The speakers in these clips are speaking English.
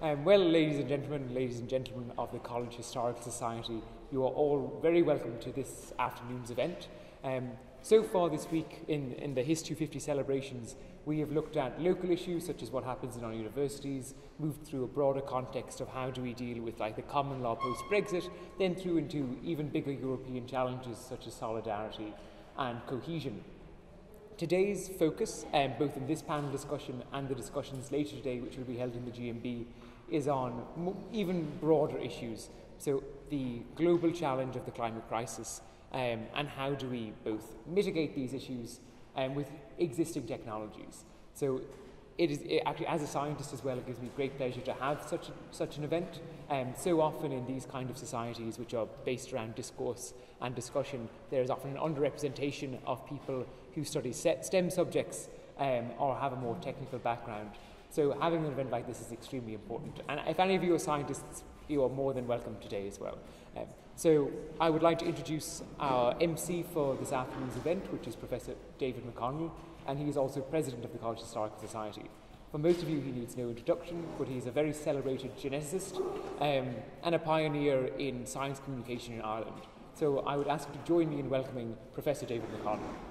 Um, well, ladies and gentlemen, ladies and gentlemen of the College Historical Society, you are all very welcome to this afternoon's event. Um, so far this week in, in the Hist 250 celebrations, we have looked at local issues such as what happens in our universities, moved through a broader context of how do we deal with like the common law post-Brexit, then through into even bigger European challenges such as solidarity and cohesion. Today's focus, um, both in this panel discussion and the discussions later today, which will be held in the GMB, is on even broader issues. So, the global challenge of the climate crisis, um, and how do we both mitigate these issues um, with existing technologies. So, it is it actually, as a scientist as well, it gives me great pleasure to have such a, such an event. Um, so often in these kind of societies, which are based around discourse and discussion, there is often an underrepresentation of people who study STEM subjects um, or have a more technical background. So having an event like this is extremely important. And if any of you are scientists, you are more than welcome today as well. Um, so I would like to introduce our MC for this afternoon's event, which is Professor David McConnell, and he is also President of the College Historical Society. For most of you, he needs no introduction, but he's a very celebrated geneticist um, and a pioneer in science communication in Ireland. So I would ask you to join me in welcoming Professor David McConnell.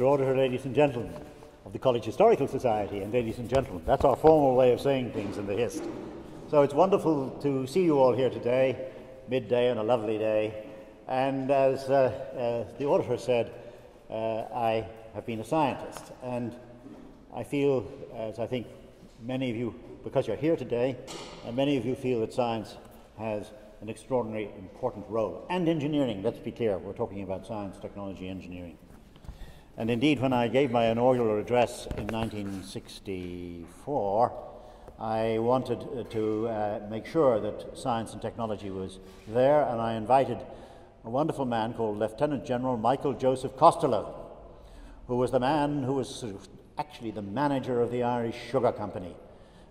Mr. Auditor, ladies and gentlemen of the College Historical Society, and ladies and gentlemen, that's our formal way of saying things in the HIST. So it's wonderful to see you all here today, midday on a lovely day. And as uh, uh, the auditor said, uh, I have been a scientist, and I feel, as I think many of you, because you're here today, and many of you feel that science has an extraordinary important role. And engineering, let's be clear, we're talking about science, technology, engineering. And indeed, when I gave my inaugural address in 1964, I wanted uh, to uh, make sure that science and technology was there, and I invited a wonderful man called Lieutenant General Michael Joseph Costello, who was the man who was actually the manager of the Irish Sugar Company.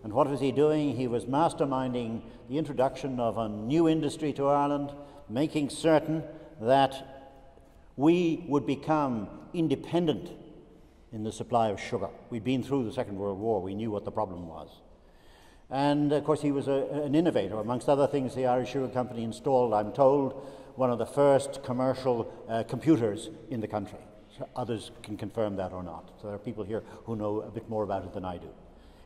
And what was he doing? He was masterminding the introduction of a new industry to Ireland, making certain that we would become independent in the supply of sugar. We'd been through the Second World War, we knew what the problem was. And of course, he was a, an innovator. Amongst other things, the Irish Sugar Company installed, I'm told, one of the first commercial uh, computers in the country. So others can confirm that or not. So there are people here who know a bit more about it than I do.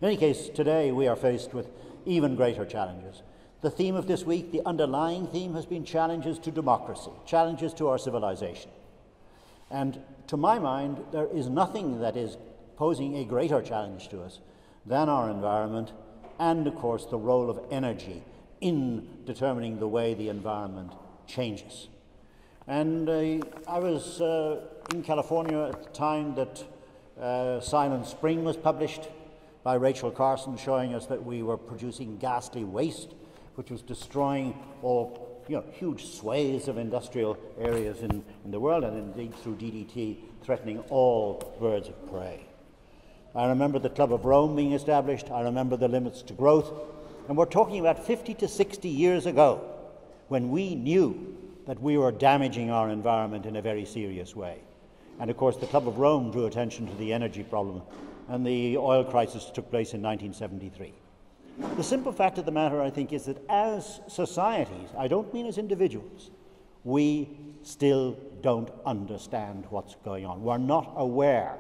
In any case, today we are faced with even greater challenges. The theme of this week, the underlying theme, has been challenges to democracy, challenges to our civilization. And to my mind, there is nothing that is posing a greater challenge to us than our environment and, of course, the role of energy in determining the way the environment changes. And uh, I was uh, in California at the time that uh, Silent Spring was published by Rachel Carson, showing us that we were producing ghastly waste, which was destroying all you know, huge swathes of industrial areas in, in the world, and indeed through DDT, threatening all birds of prey. I remember the Club of Rome being established. I remember the limits to growth. And we're talking about 50 to 60 years ago when we knew that we were damaging our environment in a very serious way. And of course, the Club of Rome drew attention to the energy problem, and the oil crisis took place in 1973. The simple fact of the matter, I think, is that as societies, I don't mean as individuals, we still don't understand what's going on. We're not aware.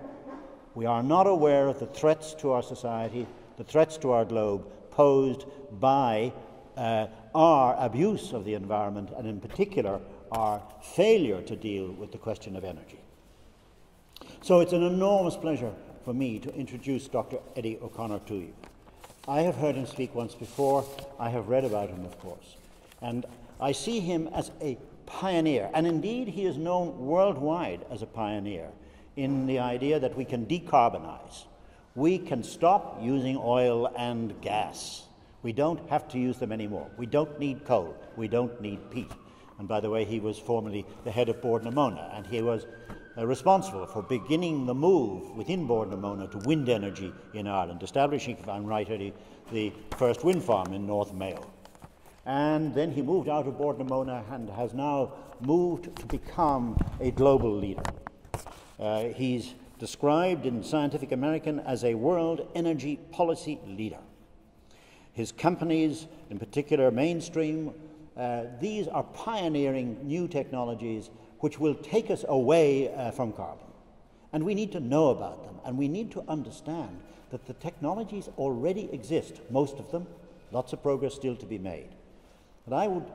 We are not aware of the threats to our society, the threats to our globe posed by uh, our abuse of the environment, and in particular, our failure to deal with the question of energy. So it's an enormous pleasure for me to introduce Dr. Eddie O'Connor to you. I have heard him speak once before. I have read about him, of course. And I see him as a pioneer. And indeed, he is known worldwide as a pioneer in the idea that we can decarbonize. We can stop using oil and gas. We don't have to use them anymore. We don't need coal. We don't need peat. And by the way, he was formerly the head of Bord na Móna, and he was uh, responsible for beginning the move within Bord na Móna to wind energy in Ireland, establishing, if I'm right, Eddie, the first wind farm in North Mayo. And then he moved out of Bord na Móna and has now moved to become a global leader. Uh, he's described in Scientific American as a world energy policy leader. His companies, in particular Mainstream, uh, these are pioneering new technologies which will take us away uh, from carbon. And we need to know about them, and we need to understand that the technologies already exist, most of them, lots of progress still to be made. But I would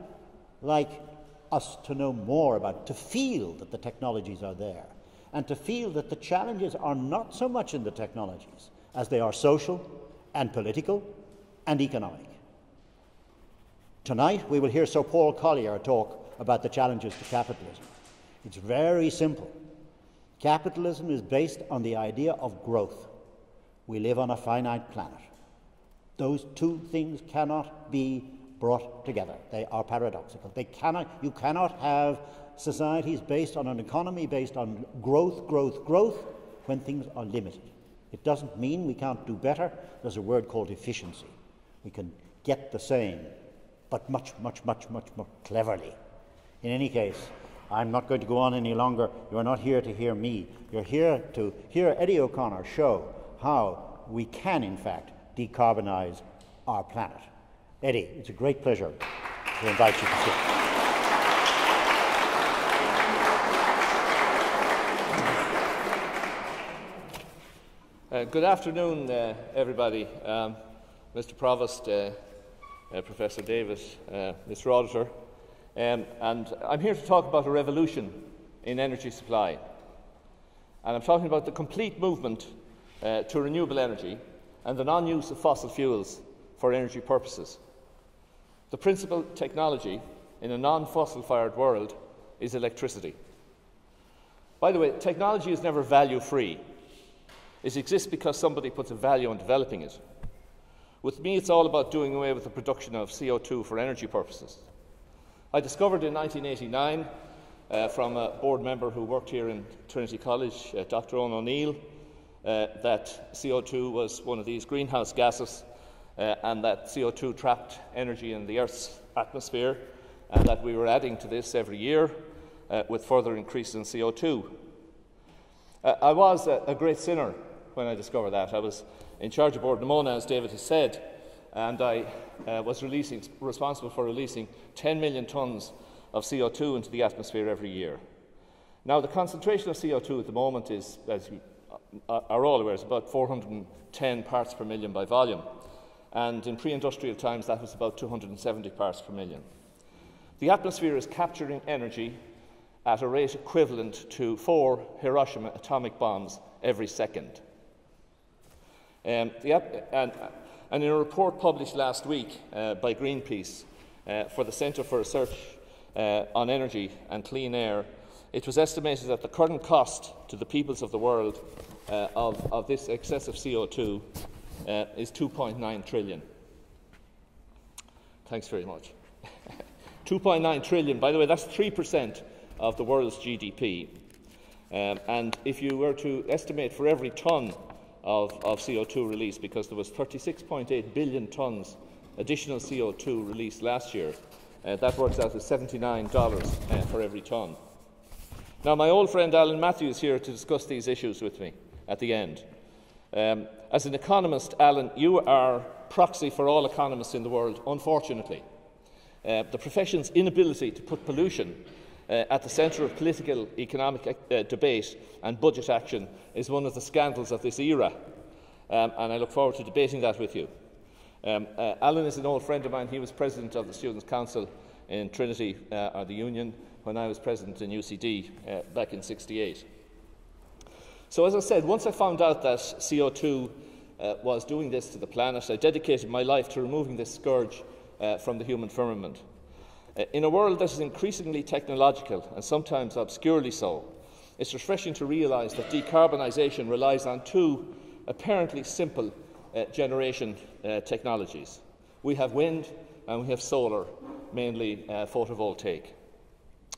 like us to know more about, to feel that the technologies are there, and to feel that the challenges are not so much in the technologies as they are social and political and economic. Tonight we will hear Sir Paul Collier talk about the challenges to capitalism. It's very simple. Capitalism is based on the idea of growth. We live on a finite planet. Those two things cannot be brought together. They are paradoxical. They cannot, you cannot have societies based on an economy based on growth, growth, growth when things are limited. It doesn't mean we can't do better. There's a word called efficiency. We can get the same, but much, much, much, much more cleverly. In any case, I'm not going to go on any longer. You're not here to hear me. You're here to hear Eddie O'Connor show how we can, in fact, decarbonize our planet. Eddie, it's a great pleasure to invite you to sit. Uh, good afternoon, uh, everybody. Um, Mr. Provost, uh, uh Professor Davis, uh, Mr. Auditor, um, and I'm here to talk about a revolution in energy supply. And I'm talking about the complete movement uh, to renewable energy and the non use of fossil fuels for energy purposes. The principal technology in a non fossil fired world is electricity. By the way, technology is never value free. It exists because somebody puts a value on developing it. With me, it's all about doing away with the production of CO2 for energy purposes. I discovered in 1989 uh, from a board member who worked here in Trinity College, uh, Dr. Owen O'Neill, uh, that CO2 was one of these greenhouse gases uh, and that CO2 trapped energy in the Earth's atmosphere, and that we were adding to this every year uh, with further increases in CO2. Uh, I was a, a, great sinner when I discovered that. I was in charge of Bord na Móna, as David has said, and I uh, was releasing, responsible for releasing 10 million tonnes of CO2 into the atmosphere every year. Now, the concentration of CO2 at the moment is, as you uh, are all aware, is about 410 parts per million by volume and in pre industrial times that was about 270 parts per million. The atmosphere is capturing energy at a rate equivalent to four Hiroshima atomic bombs every second. Um, and, and, in a report published last week uh, by Greenpeace uh, for the Centre for Research uh, on Energy and Clean Air, it was estimated that the current cost to the peoples of the world uh, of, of this excessive CO2 uh, is 2.9 trillion. Thanks very much. 2.9 trillion, by the way, that's 3% of the world's GDP. Um, and if you were to estimate for every tonne of, of CO2 released, because there was 36.8 billion tonnes additional CO2 released last year, uh, that works out to $79 uh, for every tonne. Now, my old friend Alan Matthews is here to discuss these issues with me at the end. Um, as an economist, Alan, you are proxy for all economists in the world, unfortunately. Uh, the profession's inability to put pollution uh, at the centre of political, economic uh, debate and budget action is one of the scandals of this era, um, and I look forward to debating that with you. Um, uh, Alan is an old friend of mine. He was president of the Students' Council in Trinity, uh, or the Union, when I was president in UCD uh, back in 68. So, as I said, once I found out that CO2 uh, was doing this to the planet, I dedicated my life to removing this scourge uh, from the human firmament. Uh, in a world that is increasingly technological and sometimes obscurely so, it's refreshing to realise that decarbonisation relies on two apparently simple uh, generation uh, technologies. We have wind and we have solar, mainly uh, photovoltaic.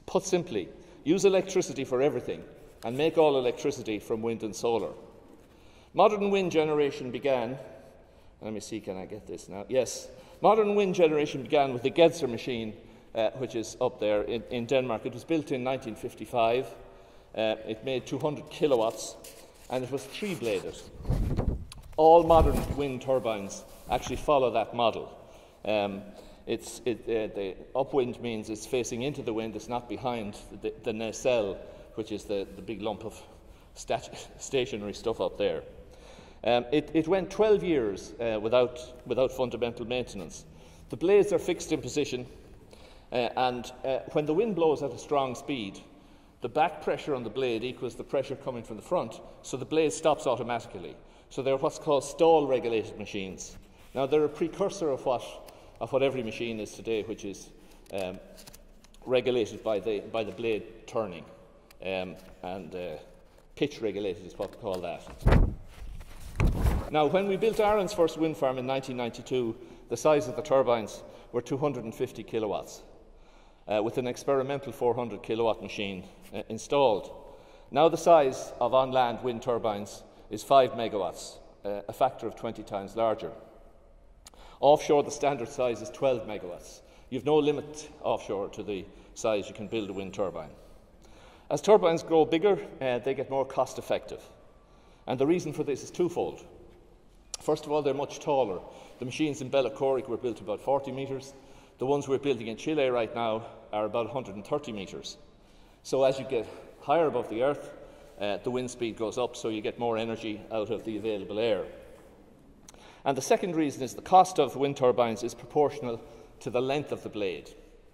Put simply, use electricity for everything and make all electricity from wind and solar. Modern wind generation began, let me see, can I get this now? Yes. Modern wind generation began with the Gedser machine, uh, which is up there in, in, Denmark. It was built in 1955. Uh, it made 200 kilowatts and it was three bladed. All modern wind turbines actually follow that model. Um, it's, it, uh, the upwind means it's facing into the wind, it's not behind the, the nacelle, which is the, the big lump of stat- stationary stuff up there. Um, it, it, went 12 years uh, without, without fundamental maintenance. The blades are fixed in position, uh, and uh, when the wind blows at a strong speed, the back pressure on the blade equals the pressure coming from the front, so the blade stops automatically. So they're what's called stall regulated machines. Now, they're a precursor of what, of what every machine is today, which is um, regulated by the, by the blade turning. Um, and uh, pitch regulated is what we call that. Now, when we built Arran's first wind farm in 1992, the size of the turbines were 250 kilowatts, uh, with an experimental 400 kilowatt machine uh, installed. Now, the size of on land wind turbines is 5 megawatts, uh, a factor of 20 times larger. Offshore, the standard size is 12 megawatts. You've no limit offshore to the size you can build a wind turbine. As turbines grow bigger, uh, they get more cost effective. And the reason for this is twofold. First of all, they're much taller. The machines in Bellacorick were built about 40 metres. The ones we're building in Chile right now are about 130 metres. So as you get higher above the earth, uh, the wind speed goes up, so you get more energy out of the available air. And the second reason is the cost of wind turbines is proportional to the length of the blade,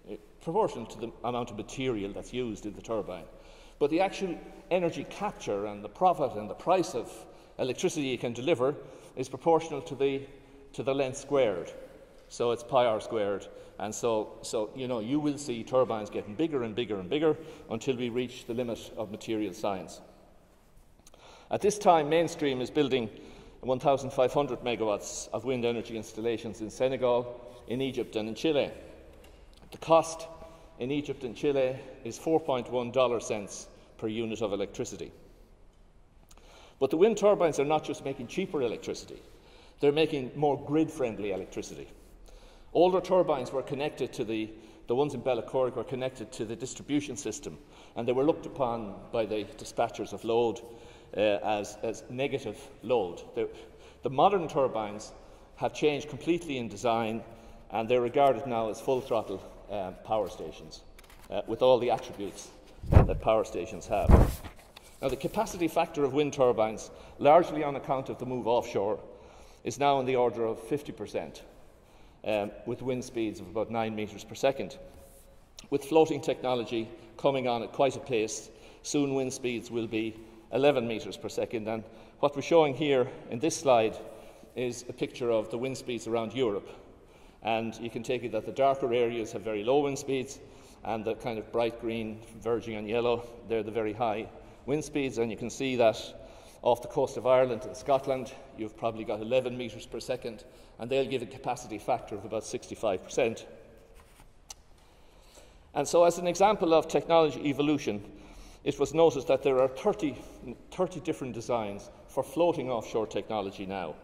uh, proportional to the amount of material that's used in the turbine. But the actual energy capture and the profit and the price of electricity you can deliver is proportional to the, to the length squared. So it's pi r squared. And so, so, you know, you will see turbines getting bigger and bigger and bigger until we reach the limit of material science. At this time, Mainstream is building 1,500 megawatts of wind energy installations in Senegal, in Egypt, and in Chile. The cost in Egypt and Chile is 4.1 dollar cents per unit of electricity. But the wind turbines are not just making cheaper electricity, they're making more grid friendly electricity. Older turbines were connected to the, the ones in Bellacorick were connected to the distribution system, and they were looked upon by the dispatchers of load uh, as, as negative load. The, the modern turbines have changed completely in design, and they're regarded now as full throttle um, power stations uh, with all the attributes that power stations have. Now, the capacity factor of wind turbines, largely on account of the move offshore, is now in the order of 50%, um, with wind speeds of about 9 metres per second. With floating technology coming on at quite a pace, soon wind speeds will be 11 metres per second. And what we're showing here in this slide is a picture of the wind speeds around Europe. And you can take it that the darker areas have very low wind speeds, and the kind of bright green, verging on yellow, they're the very high wind speeds. And you can see that off the coast of Ireland and Scotland, you've probably got 11 metres per second, and they'll give a capacity factor of about 65%. And so, as an example of technology evolution, it was noticed that there are 30, 30 different designs for floating offshore technology now.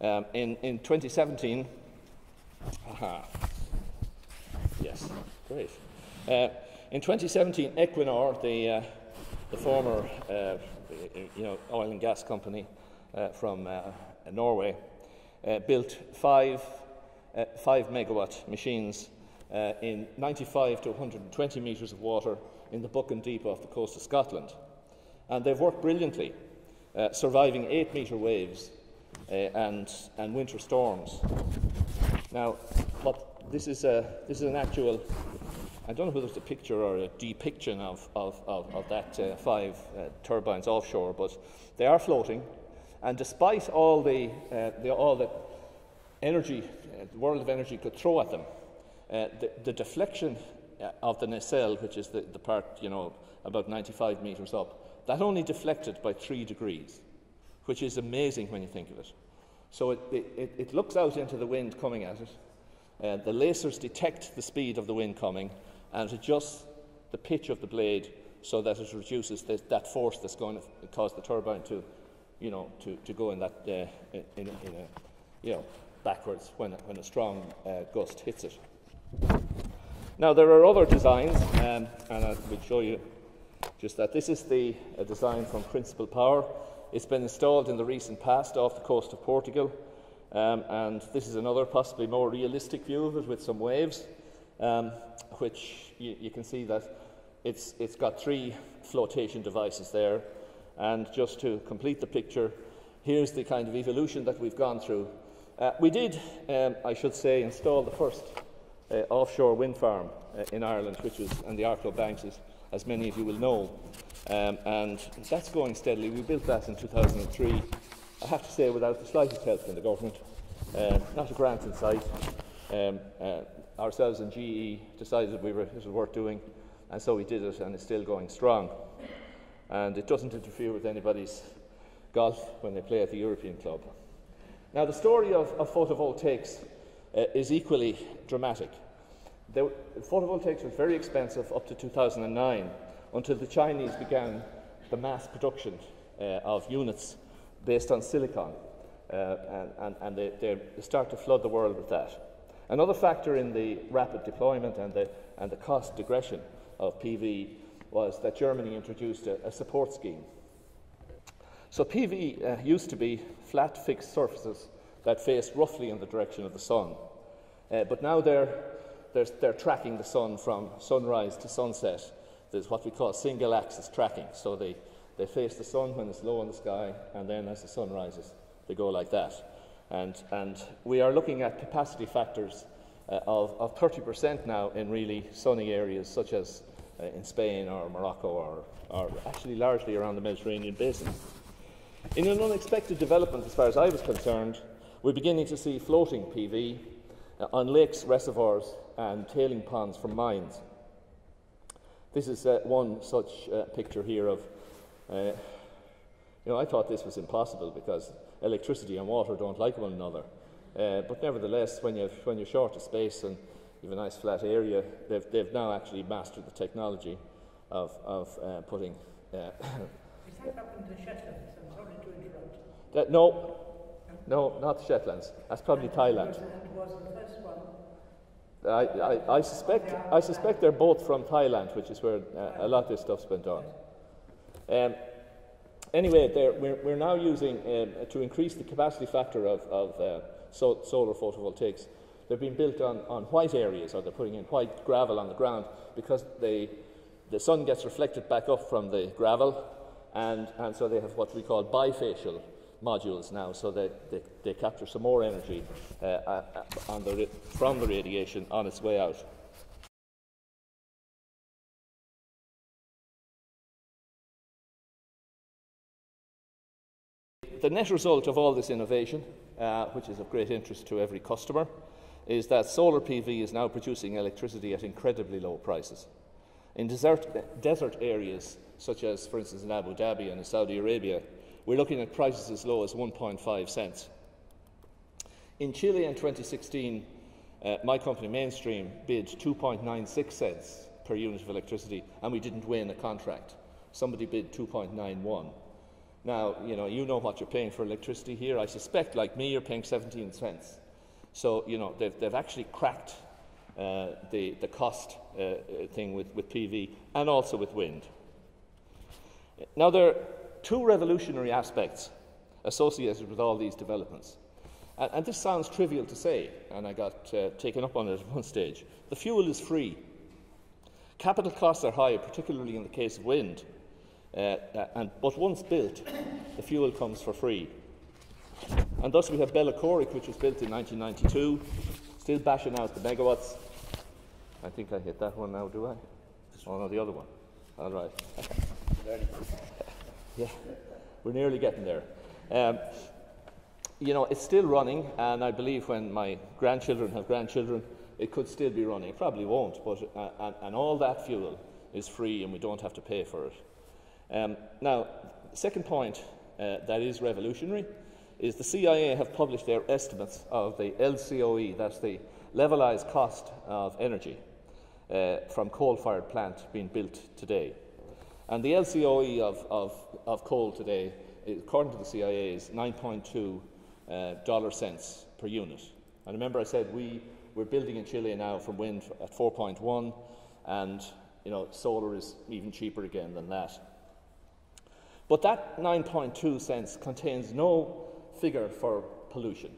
Um, in, in 2017, aha, yes, great. Uh, in 2017, Equinor, the, uh, the former uh, you know, oil and gas company uh, from uh, Norway, uh, built five, five megawatt machines in 95 to 120 metres of water in the Buchan Deep off the coast of Scotland. And they've worked brilliantly, surviving eight metre waves and, and winter storms. Now, what, this, is a, this is an actual I don't know whether it's a picture or a depiction of, of, of, of that uh, five uh, turbines offshore, but they are floating. And despite all the, uh, the all the energy uh, the world of energy could throw at them, uh, the, the, deflection uh, of the nacelle, which is the, the part you know about 95 metres up, that only deflected by three degrees, which is amazing when you think of it. So it, it, it looks out into the wind coming at it. the lasers detect the speed of the wind coming, and adjusts the pitch of the blade so that it reduces that force that's going to cause the turbine to, you know, to, to go in that, uh, in, in, a, you know, backwards when, when a strong uh, gust hits it. Now there are other designs, um, and I will show you Just that this is the design from Principle Power. It's been installed in the recent past off the coast of Portugal, um, and this is another possibly more realistic view of it with some waves, um, which you, you, can see that it's, it's got three flotation devices there. And just to complete the picture, here's the kind of evolution that we've gone through. Uh, we did, um, I should say, install the first uh, offshore wind farm uh, in Ireland, which was on the Arklow Banks, as, as many of you will know. Um, and that's going steadily. We built that in 2003. I have to say, without the slightest help from the government, uh, not a grant in sight. Um, uh, ourselves and GE decided we were, it was worth doing, and so we did it, and it's still going strong. And it doesn't interfere with anybody's golf when they play at the European Club. Now, the story of, of photovoltaics uh, is equally dramatic. The, photovoltaics was very expensive up to 2009 until the Chinese began the mass production uh, of units based on silicon, uh, and, and, and they, they, start to flood the world with that. Another factor in the rapid deployment and the, and the cost digression of PV was that Germany introduced a, a support scheme. So PV uh, used to be flat fixed surfaces that faced roughly in the direction of the sun. Uh, but now they're, they're, they're, tracking the sun from sunrise to sunset. There's what we call single axis tracking. So they, they face the sun when it's low in the sky, and then as the sun rises, they go like that. And, and we are looking at capacity factors uh, of, of 30% now in really sunny areas such as uh, in Spain or Morocco or, or actually largely around the Mediterranean basin. In an unexpected development, as far as I was concerned, we're beginning to see floating PV uh, on lakes, reservoirs, and tailing ponds from mines. This is uh, one such uh, picture here of, uh, you know, I thought this was impossible because electricity and water don't like one another. Uh, but nevertheless, when, you when you're short of space and you have a nice flat area, they've, they've now actually mastered the technology of, of uh, putting. Uh, Is that up in the Shetlands? I'm sorry to interrupt. That, no, no, not the Shetlands. That's probably Thailand. I, I, I, suspect, I suspect they're both from Thailand, which is where uh, a lot of this stuff's been done. Um, anyway, we're, we're now using, um, to increase the capacity factor of, of uh, so, solar photovoltaics, they're being built on, on white areas, or they're putting in white gravel on the ground because they, the sun gets reflected back up from the gravel, and, and so they have what we call bifacial modules now, so that they, they capture some more energy uh, uh, the, from the radiation on its way out. The net result of all this innovation, uh, which is of great interest to every customer, is that solar PV is now producing electricity at incredibly low prices. In desert, desert areas, such as, for instance, in Abu Dhabi and in Saudi Arabia, we're looking at prices as low as 1.5 cents. In Chile in 2016, uh, my company Mainstream bid 2.96 cents per unit of electricity, and we didn't win a contract. Somebody bid 2.91. Now, you know, you know what you're paying for electricity here. I suspect, like me, you're paying 17 cents. So, you know, they've, they've actually cracked uh, the, the cost uh, thing with, with PV and also with wind. Now, there are two revolutionary aspects associated with all these developments. And, and this sounds trivial to say, and I got uh, taken up on it at one stage. The fuel is free. Capital costs are high, particularly in the case of wind, uh, uh, and, but once built, the fuel comes for free. And thus we have Bellacorick, which was built in 1992, still bashing out the megawatts. I think I hit that one now, do I? Oh, no, the other one. All right. Yeah, we're nearly getting there. Um, you know, it's still running, and I believe when my grandchildren have grandchildren, it could still be running. It probably won't, but uh, and, and, all that fuel is free, and we don't have to pay for it. Um, now, second point uh, that is revolutionary is the EIA have published their estimates of the LCOE, that's the levelized cost of energy uh, from coal-fired plant being built today. And the LCOE of, of, of coal today, according to the EIA, is 9.2 uh, dollar cents per unit. And remember, I said we, we're building in Chile now from wind at 4.1, and you know, solar is even cheaper again than that. But that 9.2 cents contains no figure for pollution.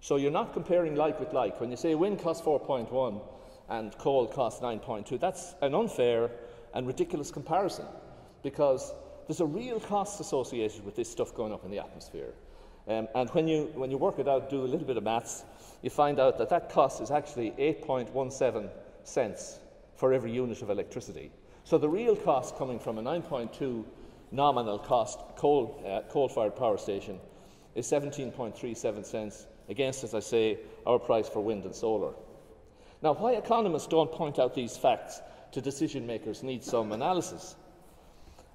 So you're not comparing like with like. When you say wind costs 4.1 and coal costs 9.2, that's an unfair and ridiculous comparison because there's a real cost associated with this stuff going up in the atmosphere. Um, and when you, when you work it out, do a little bit of maths, you find out that that cost is actually 8.17 cents for every unit of electricity. So the real cost coming from a 9.2 nominal cost coal, uh, coal-fired power station is 17.37 cents against, as I say, our price for wind and solar. Now, why economists don't point out these facts to decision makers needs some analysis.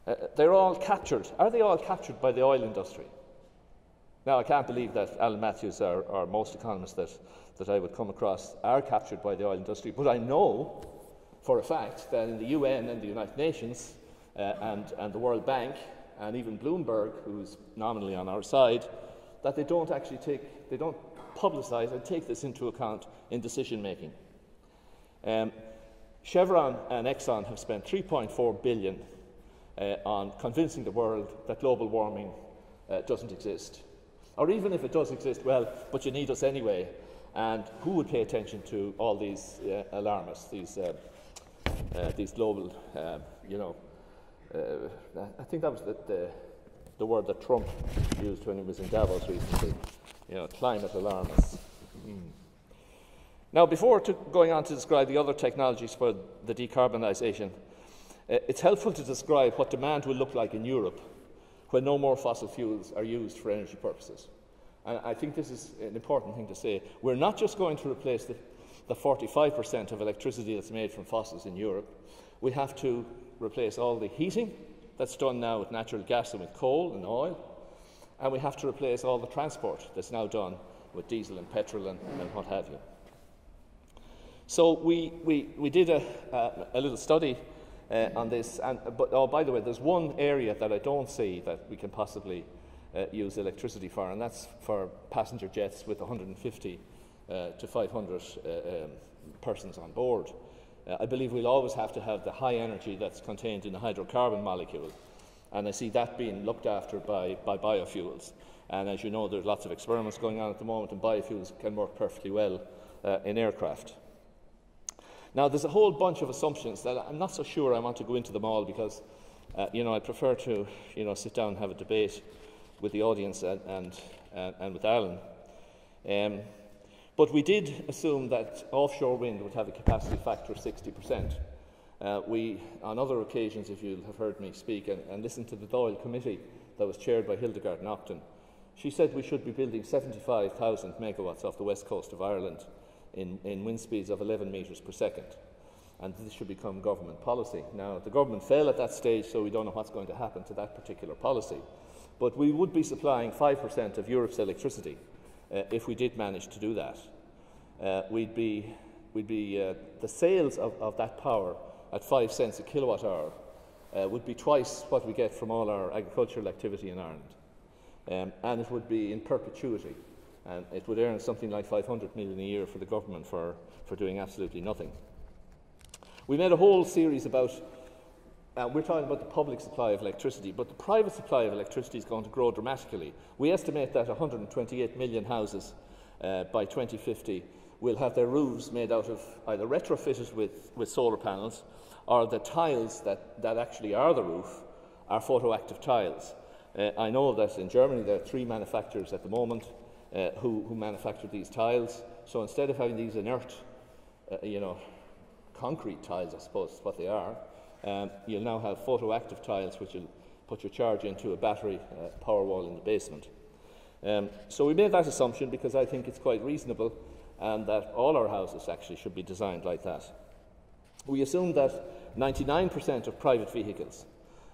Uh, they're all captured. Are they all captured by the oil industry? Now, I can't believe that Alan Matthews or, or most economists that, that I would come across are captured by the oil industry, but I know for a fact that in the UN and the United Nations and, and the World Bank and even Bloomberg, who's nominally on our side, that they don't actually take, they don't publicise and take this into account in decision making. Um, Chevron and Exxon have spent 3.4 billion uh, on convincing the world that global warming uh, doesn't exist. Or even if it does exist, well, but you need us anyway. And who would pay attention to all these uh, alarmists, these, uh, uh, these global, um, you know, uh, I think that was the, the, the, word that Trump used when he was in Davos recently, you know, climate alarmists. Mm. Now, before going on to describe the other technologies for the decarbonisation, uh, it's helpful to describe what demand will look like in Europe when no more fossil fuels are used for energy purposes. And I think this is an important thing to say. We're not just going to replace the, the 45% of electricity that's made from fossils in Europe, we have to replace all the heating that's done now with natural gas and with coal and oil, and we have to replace all the transport that's now done with diesel and petrol and, and what have you. So we, we, we did a, a, a little study uh, on this. And, but, oh, by the way, there's one area that I don't see that we can possibly uh, use electricity for, and that's for passenger jets with 150 uh, to 500 uh, um, persons on board. Uh, I believe we'll always have to have the high energy that's contained in the hydrocarbon molecule, and I see that being looked after by, by biofuels. And as you know, there's lots of experiments going on at the moment, and biofuels can work perfectly well uh, in aircraft. Now, there's a whole bunch of assumptions that I'm not so sure I want to go into them all because, uh, you know, I prefer to, you know, sit down and have a debate with the audience and, and, uh, and with Alan. Um, but we did assume that offshore wind would have a capacity factor of 60%. Uh, we, on other occasions, if you have heard me speak and, and listen to the Dáil committee that was chaired by Hildegarde Naughton, she said we should be building 75,000 megawatts off the west coast of Ireland in, in wind speeds of 11 metres per second. And this should become government policy. Now, the government fell at that stage, so we don't know what's going to happen to that particular policy. But we would be supplying 5% of Europe's electricity uh, if we did manage to do that. Uh, we'd be, we'd be uh, the sales of, of, that power at 5 cents a kilowatt hour uh, would be twice what we get from all our agricultural activity in Ireland. Um, and it would be in perpetuity and it would earn something like 500 million a year for the government for, for doing absolutely nothing. We made a whole series about, uh, we're talking about the public supply of electricity, but the private supply of electricity is going to grow dramatically. We estimate that 128 million houses uh, by 2050 will have their roofs made out of either retrofitted with, with solar panels or the tiles that, that actually are the roof are photoactive tiles. Uh, I know that in Germany there are three manufacturers at the moment uh, who, who manufacture these tiles. So instead of having these inert, uh, you know, concrete tiles, I suppose is what they are, um, you'll now have photoactive tiles which will put your charge into a battery uh, power wall in the basement. Um, so we made that assumption because I think it's quite reasonable and that all our houses actually should be designed like that. We assumed that 99% of private vehicles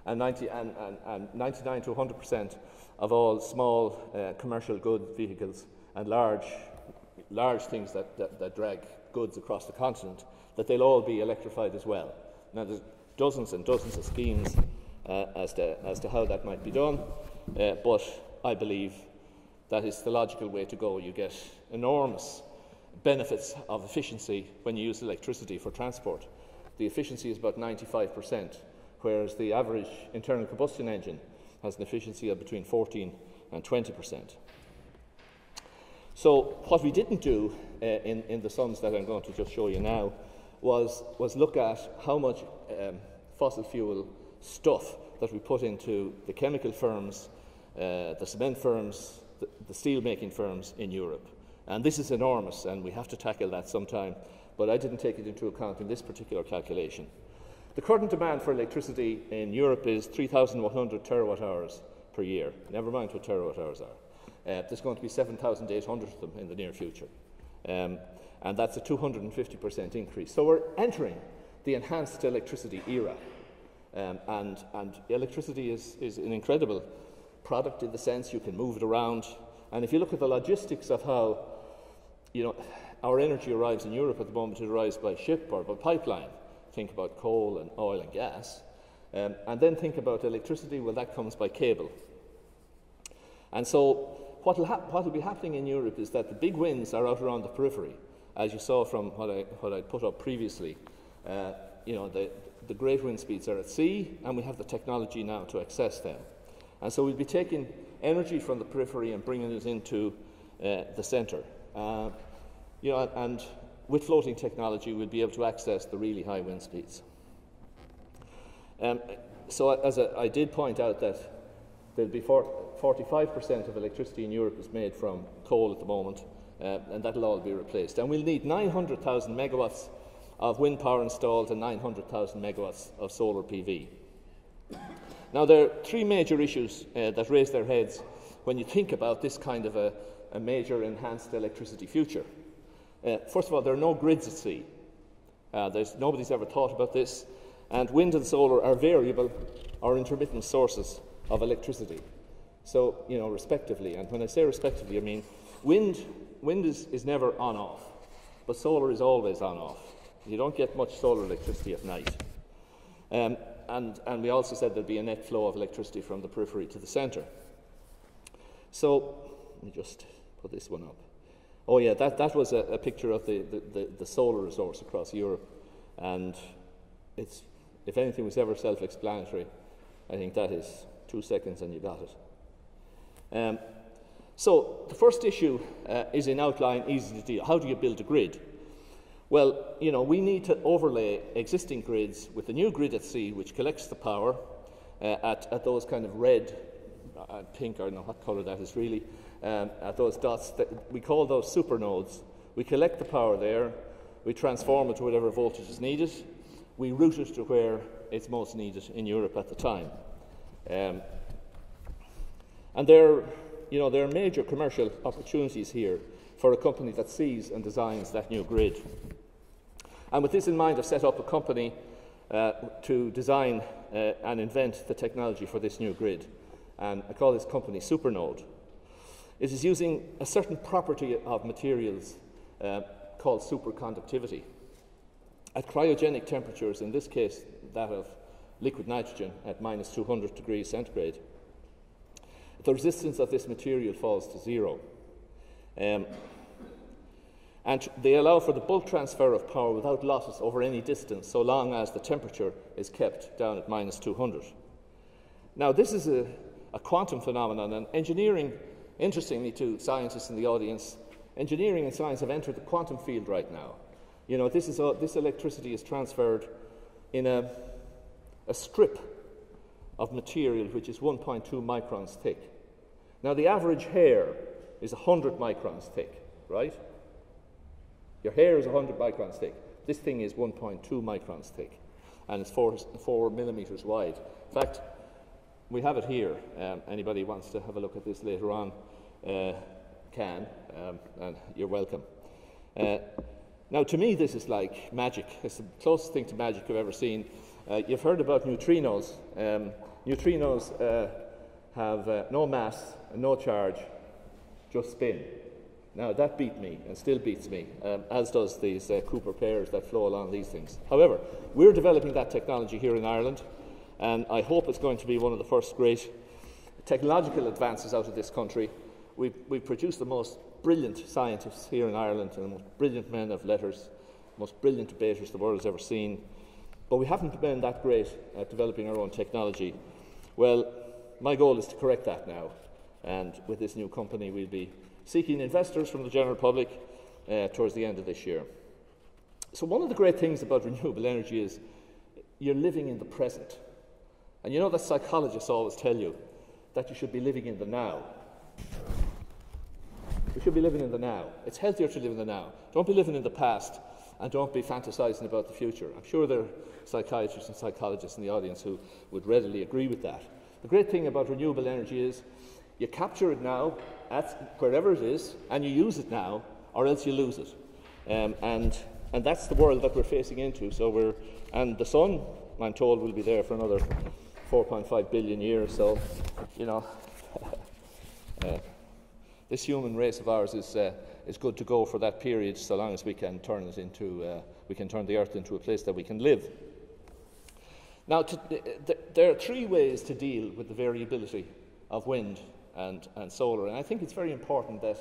and, 90, and, and, and 99 to 100% of all small uh, commercial good vehicles and large, large things that, that, that, drag goods across the continent, that they'll all be electrified as well. Now, dozens and dozens of schemes uh, as, to, as to how that might be done, uh, but I believe that is the logical way to go. You get enormous benefits of efficiency when you use electricity for transport. the efficiency is about 95%, whereas the average internal combustion engine has an efficiency of between 14 and 20%. So, what we didn't do uh, in, in the sums that I'm going to just show you now was, was look at how much um, fossil fuel stuff that we put into the chemical firms, uh, the cement firms, the, the steel making firms in Europe. And this is enormous, and we have to tackle that sometime, but I didn't take it into account in this particular calculation. The current demand for electricity in Europe is 3,100 terawatt hours per year. Never mind what terawatt hours are. Uh, there's going to be 7,800 of them in the near future. Um, and that's a 250% increase. So we're entering the enhanced electricity era. Um, and, and electricity is, is an incredible product in the sense you can move it around. And if you look at the logistics of how you know, our energy arrives in Europe at the moment, it arrives by ship or by pipeline. Think about coal and oil and gas. Um, and then think about electricity, well, that comes by cable. And so, what will ha- be happening in Europe is that the big winds are out around the periphery, as you saw from what I, what I put up previously. Uh, you know, the, the great wind speeds are at sea, and we have the technology now to access them. And so, we'll be taking energy from the periphery and bringing it into uh, the centre. Uh, you know, and with floating technology, we'll be able to access the really high wind speeds. Um, so, as a, I did point out that there'll be 45% of electricity in Europe is made from coal at the moment, uh, and that'll all be replaced. And we'll need 900,000 megawatts of wind power installed and 900,000 megawatts of solar PV. Now, there are three major issues uh, that raise their heads when you think about this kind of a, a major enhanced electricity future. Uh, first of all, there are no grids at sea. Uh, nobody's ever thought about this. And wind and solar are variable or intermittent sources of electricity. So, you know, respectively. And when I say respectively, I mean wind, wind is, is never on off, but solar is always on off. You don't get much solar electricity at night. Um, and, and we also said there'd be a net flow of electricity from the periphery to the centre. So, let me just put this one up. Oh, yeah, that, that was a, a picture of the, the, the, the, solar resource across Europe. And it's, if anything was ever self explanatory, I think that is two seconds and you got it. Um, so, the first issue uh, is in outline, easy to deal. How do you build a grid? Well, you know, we need to overlay existing grids with the new grid at sea, which collects the power uh, at, at those kind of red, uh, pink, I don't know what colour that is really, um, at those dots. That we call those super nodes. We collect the power there, we transform it to whatever voltage is needed, we route it to where it's most needed in Europe at the time. Um, and there, you know, there are major commercial opportunities here for a company that sees and designs that new grid. And with this in mind, I've set up a company uh, to design uh, and invent the technology for this new grid. And I call this company Supernode. It is using a certain property of materials uh, called superconductivity. At cryogenic temperatures, in this case that of liquid nitrogen at minus 200 degrees centigrade, the resistance of this material falls to zero. Um, and they allow for the bulk transfer of power without losses over any distance, so long as the temperature is kept down at minus 200. Now, this is a, a quantum phenomenon, and engineering Interestingly, to scientists in the audience, engineering and science have entered the quantum field right now. You know, this, is this electricity is transferred in a, a strip of material which is 1.2 microns thick. Now, the average hair is 100 microns thick, right? Your hair is 100 microns thick. This thing is 1.2 microns thick, and it's 4, four millimeters wide. In fact, we have it here. Um, anybody wants to have a look at this later on uh, can, um, and you're welcome. Uh, now, to me, this is like magic. It's the closest thing to magic I've ever seen. Uh, you've heard about neutrinos. Um, neutrinos uh, have uh, no mass and no charge, just spin. Now, that beat me and still beats me, um, as does these uh, Cooper pairs that flow along these things. However, we're developing that technology here in Ireland and I hope it's going to be one of the first great technological advances out of this country. We've, we've produced the most brilliant scientists here in Ireland and the most brilliant men of letters, most brilliant debaters the world has ever seen. but we haven't been that great at developing our own technology. Well, my goal is to correct that now, and with this new company, we'll be seeking investors from the general public uh, towards the end of this year. So, one of the great things about renewable energy is you're living in the present. And you know that psychologists always tell you that you should be living in the now. We should be living in the now. It's healthier to live in the now. Don't be living in the past and don't be fantasizing about the future. I'm sure there are psychiatrists and psychologists in the audience who would readily agree with that. The great thing about renewable energy is you capture it now at wherever it is and you use it now or else you lose it. Um, and, and that's the world that we're facing into. So we're, and the sun, I'm told, will be there for another 4.5 billion years. So, you know, uh, this human race of ours is, uh, is good to go for that period, so long as we can turn it into, uh, we can turn the earth into a place that we can live. Now, to, th there are three ways to deal with the variability of wind and, and solar, and I think it's very important that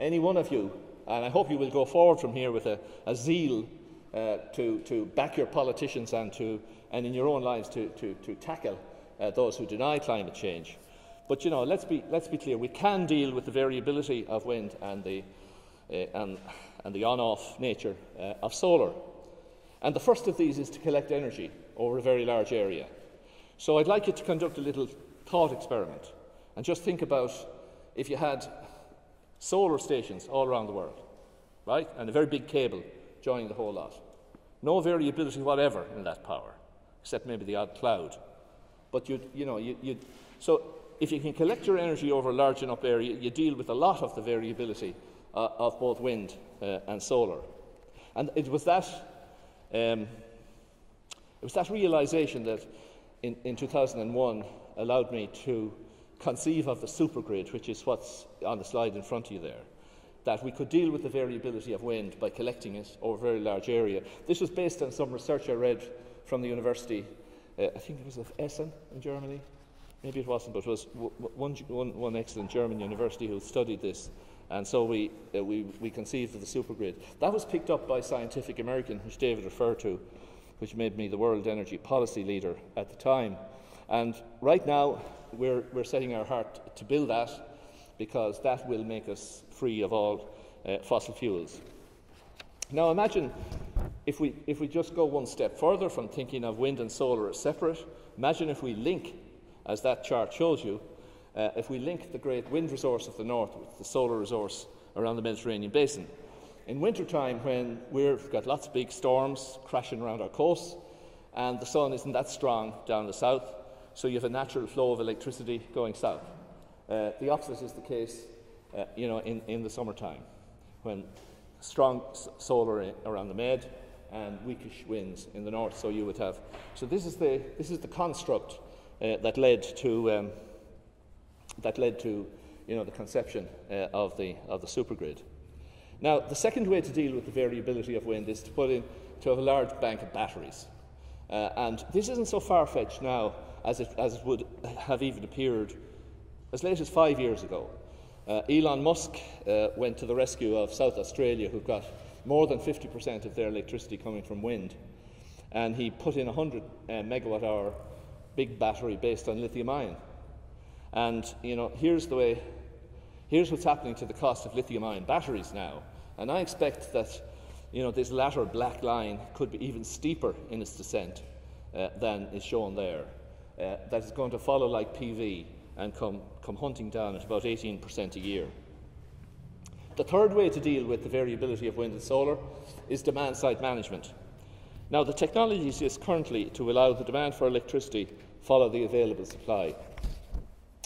any one of you, and I hope you will go forward from here with a, a zeal uh, to, to back your politicians and, to, and in your own lives to, to, to tackle uh, those who deny climate change. But you know, let's be, let's be clear, we can deal with the variability of wind and the, uh, and, and the on-off nature uh, of solar. And the first of these is to collect energy over a very large area. So I'd like you to conduct a little thought experiment and just think about if you had solar stations all around the world, right? And a very big cable joining the whole lot. No variability whatever in that power, except maybe the odd cloud. But you'd, you know, you, would so if you can collect your energy over a large enough area, you deal with a lot of the variability uh, of both wind uh, and solar. And it was that, um, it was that realization that in, in 2001 allowed me to conceive of the supergrid, which is what's on the slide in front of you there, that we could deal with the variability of wind by collecting it over a very large area. This was based on some research I read from the University, uh, I think it was of Essen in Germany, maybe it wasn't, but it was one, one, one excellent German university who studied this. And so we, uh, we, we conceived of the supergrid. That was picked up by Scientific American, which David referred to, which made me the world energy policy leader at the time. And right now, we're, we're setting our heart to build that because that will make us free of all uh, fossil fuels. Now, imagine if we, if we just go one step further from thinking of wind and solar as separate, imagine if we link as that chart shows you, uh, if we link the great wind resource of the north with the solar resource around the Mediterranean basin. In wintertime, when we've got lots of big storms crashing around our coasts, and the sun isn't that strong down the south, so you have a natural flow of electricity going south. Uh, the opposite is the case, uh, you know, in, in the summertime, when strong solar around the Med and weakish winds in the north. So you would have. So this is the this is the construct uh, that led to um, that led to you know the conception uh, of the of the supergrid. Now, the second way to deal with the variability of wind is to put in to have a large bank of batteries, uh, and this isn't so far fetched now as it as it would have even appeared as late as five years ago. Uh, Elon Musk uh, went to the rescue of South Australia, who got more than 50% of their electricity coming from wind, and he put in a 100 uh, megawatt hour big battery based on lithium ion. And you know, here's the way, here's what's happening to the cost of lithium ion batteries now. And I expect that you know, this latter black line could be even steeper in its descent uh, than is shown there. Uh, that is going to follow like PV and come, come hunting down at about 18% a year. The third way to deal with the variability of wind and solar is demand side management. Now, the technology is currently to allow the demand for electricity follow the available supply.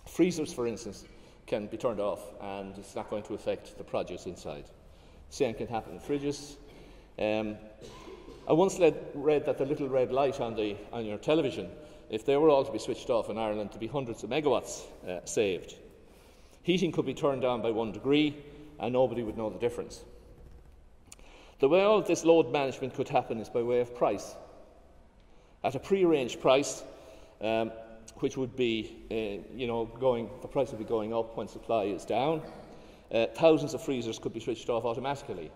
Freezers, for instance, can be turned off and it's not going to affect the produce inside. Same can happen in fridges. Um, I once read that the little red light on, the, on your television, if they were all to be switched off in Ireland, to be hundreds of megawatts uh, saved. Heating could be turned down by one degree and nobody would know the difference. The way all this load management could happen is by way of price. At a pre-arranged price, um, which would be, uh, you know, going, the price would be going up when supply is down. Uh, thousands of freezers could be switched off automatically.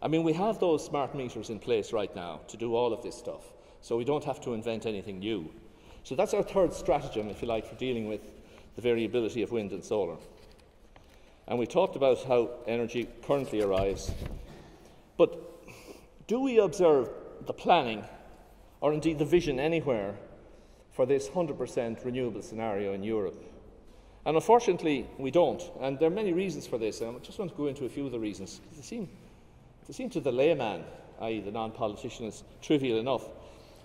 I mean, we have those smart meters in place right now to do all of this stuff. So we don't have to invent anything new. So that's our third stratagem, if you like, for dealing with the variability of wind and solar. And we talked about how energy currently arrives. But do we observe the planning, or indeed the vision anywhere, for this 100% renewable scenario in Europe? And unfortunately, we don't. And there are many reasons for this. And I just want to go into a few of the reasons. They seem, they seem to the layman, i.e., the non politician, as trivial enough.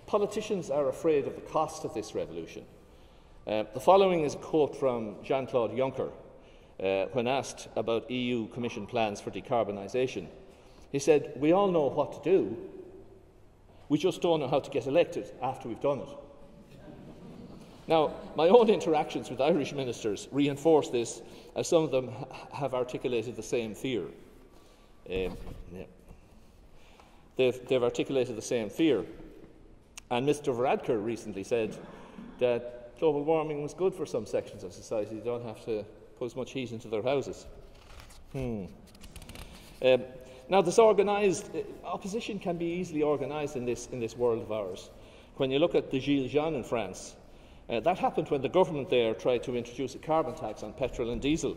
Politicians are afraid of the cost of this revolution. Uh, the following is a quote from Jean Claude Juncker uh, when asked about EU Commission plans for decarbonisation. He said, We all know what to do, we just don't know how to get elected after we've done it. Now, my own interactions with Irish ministers reinforce this, as some of them ha- have articulated the same fear. Um, yeah. they've, they've articulated the same fear. And Mr. Varadkar recently said that global warming was good for some sections of society. They don't have to put as much heat into their houses. Hmm. Um, now, this organised uh, opposition can be easily organised in this, in this world of ours. When you look at the Gilets jaunes in France, uh, that happened when the government there tried to introduce a carbon tax on petrol and diesel.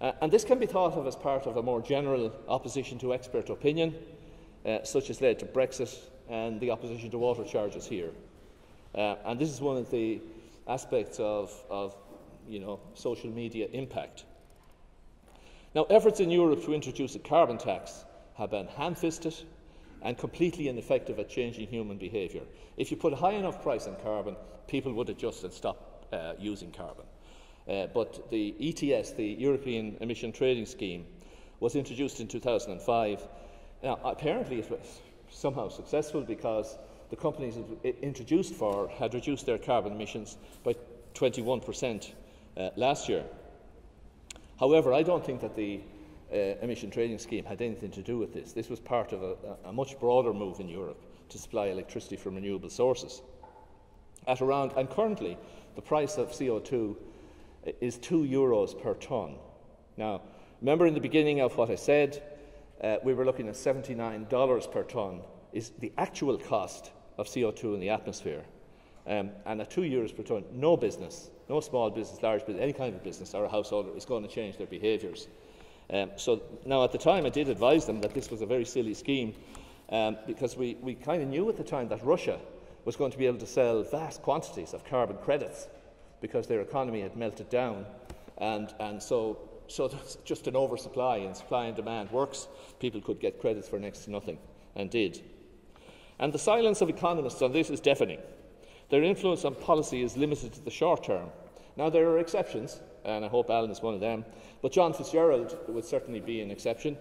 Uh, and this can be thought of as part of a more general opposition to expert opinion, uh, such as led to Brexit and the opposition to water charges here. Uh, and this is one of the aspects of, of you know, social media impact. Now, efforts in Europe to introduce a carbon tax have been ham fisted and completely ineffective at changing human behaviour. If you put a high enough price on carbon, people would adjust and stop uh, using carbon. Uh, but the ETS, the European Emission Trading Scheme, was introduced in 2005. Now, apparently, it was somehow successful because the companies introduced for had reduced their carbon emissions by 21% uh, last year. However, I don't think that the uh, emission trading scheme had anything to do with this. This was part of a, a much broader move in Europe to supply electricity from renewable sources. At around, and currently, the price of CO2 is two euros per tonne. Now, remember in the beginning of what I said, uh, we were looking at $79 per tonne is the actual cost of CO2 in the atmosphere. Um, and at two euros per tonne, no business, no small business, large business, any kind of business or a householder is going to change their behaviours. Um, so now at the time I did advise them that this was a very silly scheme um, because we, we kind of knew at the time that Russia was going to be able to sell vast quantities of carbon credits because their economy had melted down and, and so, so there's just an oversupply and supply and demand works. People could get credits for next to nothing and did. And the silence of economists on this is deafening. Their influence on policy is limited to the short term. Now, there are exceptions, and I hope Alan is one of them, but John Fitzgerald would certainly be an exception.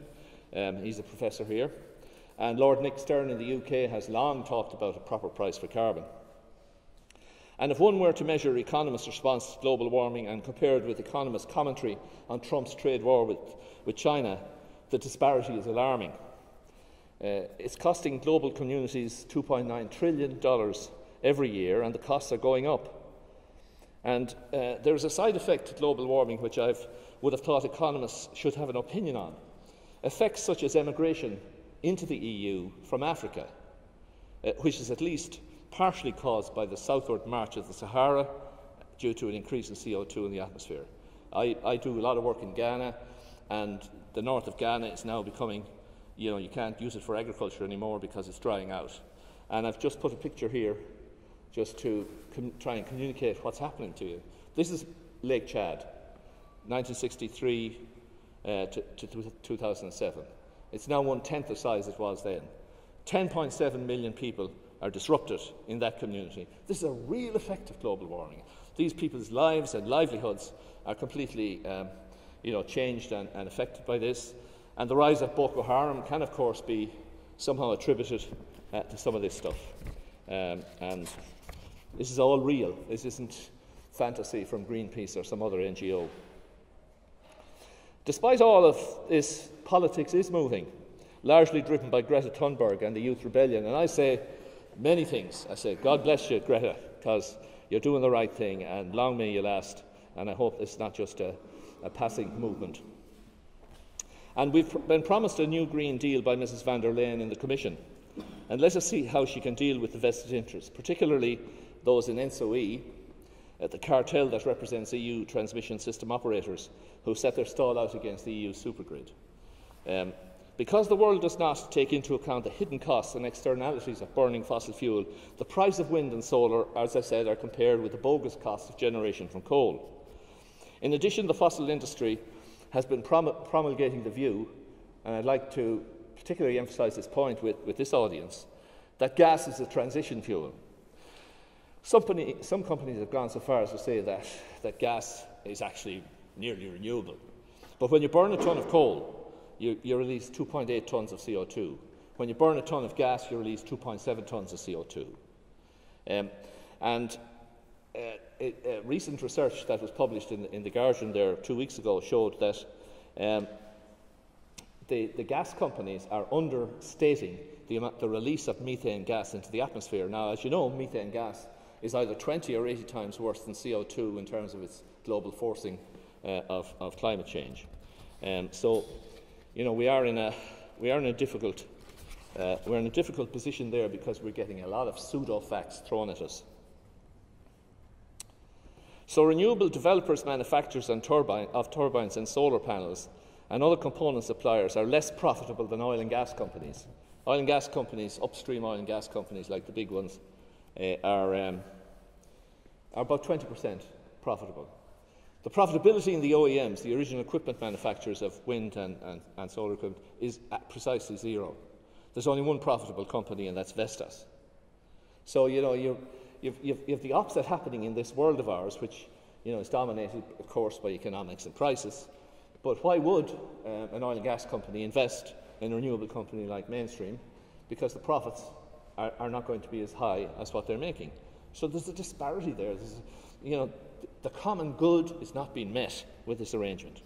Um, he's a professor here. And Lord Nick Stern in the UK has long talked about a proper price for carbon. And if one were to measure economists' response to global warming and compare it with economists' commentary on Trump's trade war with, with China, the disparity is alarming. Uh, it's costing global communities $2.9 trillion every year, and the costs are going up. And uh, there is a side effect to global warming which I would have thought economists should have an opinion on. Effects such as emigration into the EU from Africa, uh, which is at least partially caused by the southward march of the Sahara due to an increase in CO2 in the atmosphere. I, I do a lot of work in Ghana, and the north of Ghana is now becoming, you know, you can't use it for agriculture anymore because it's drying out. And I've just put a picture here just to try and communicate what's happening to you. This is Lake Chad, 1963 uh, to, to 2007. It's now one tenth the size it was then. 10.7 million people are disrupted in that community. This is a real effect of global warming. These people's lives and livelihoods are completely um, you know, changed and, and affected by this. And the rise of Boko Haram can, of course, be somehow attributed uh, to some of this stuff. Um, and this is all real. This isn't fantasy from Greenpeace or some other NGO. Despite all of this, politics is moving, largely driven by Greta Thunberg and the Youth Rebellion. And I say many things. I say, God bless you, Greta, because you're doing the right thing, and long may you last. And I hope it's not just a, a passing movement. And we've been promised a new Green Deal by Mrs. van der Leyen in the Commission. And let us see how she can deal with the vested interests, particularly those in ENTSO-E, uh, the cartel that represents EU transmission system operators who set their stall out against the EU supergrid. Um, because the world does not take into account the hidden costs and externalities of burning fossil fuel, the price of wind and solar, as I said, are compared with the bogus cost of generation from coal. In addition, the fossil industry has been prom promulgating the view, and I'd like to particularly emphasise this point with, with this audience, that gas is a transition fuel. Some, company, some companies have gone so far as to say that, that gas is actually nearly renewable. But when you burn a tonne of coal, you, you release 2.8 tonnes of CO2. When you burn a tonne of gas, you release 2.7 tonnes of CO2. Um, and uh, it, uh, recent research that was published in, in, The Guardian there two weeks ago showed that um, the, the, gas companies are understating the, amount, the release of methane gas into the atmosphere. Now, as you know, methane gas is either 20 or 80 times worse than CO2 in terms of its global forcing uh, of, of, climate change. Um, so you know, we are in a, we are in a difficult, uh, we're in a difficult position there because we're getting a lot of pseudo facts thrown at us. So, renewable developers, manufacturers and turbine, of turbines and solar panels and other component suppliers are less profitable than oil and gas companies. Oil and gas companies, upstream oil and gas companies like the big ones, uh, are, um, are about 20% profitable. The profitability in the OEMs, the original equipment manufacturers of wind and, and, and solar equipment, is at precisely zero. There's only one profitable company, and that's Vestas. So, you know, you you've, you've, you've the opposite happening in this world of ours, which you know, is dominated, of course, by economics and prices. But why would um, an oil and gas company invest in a renewable company like Mainstream? Because the profits are, are, not going to be as high as what they're making. So there's a disparity there. There's, you know, the common good is not being met with this arrangement.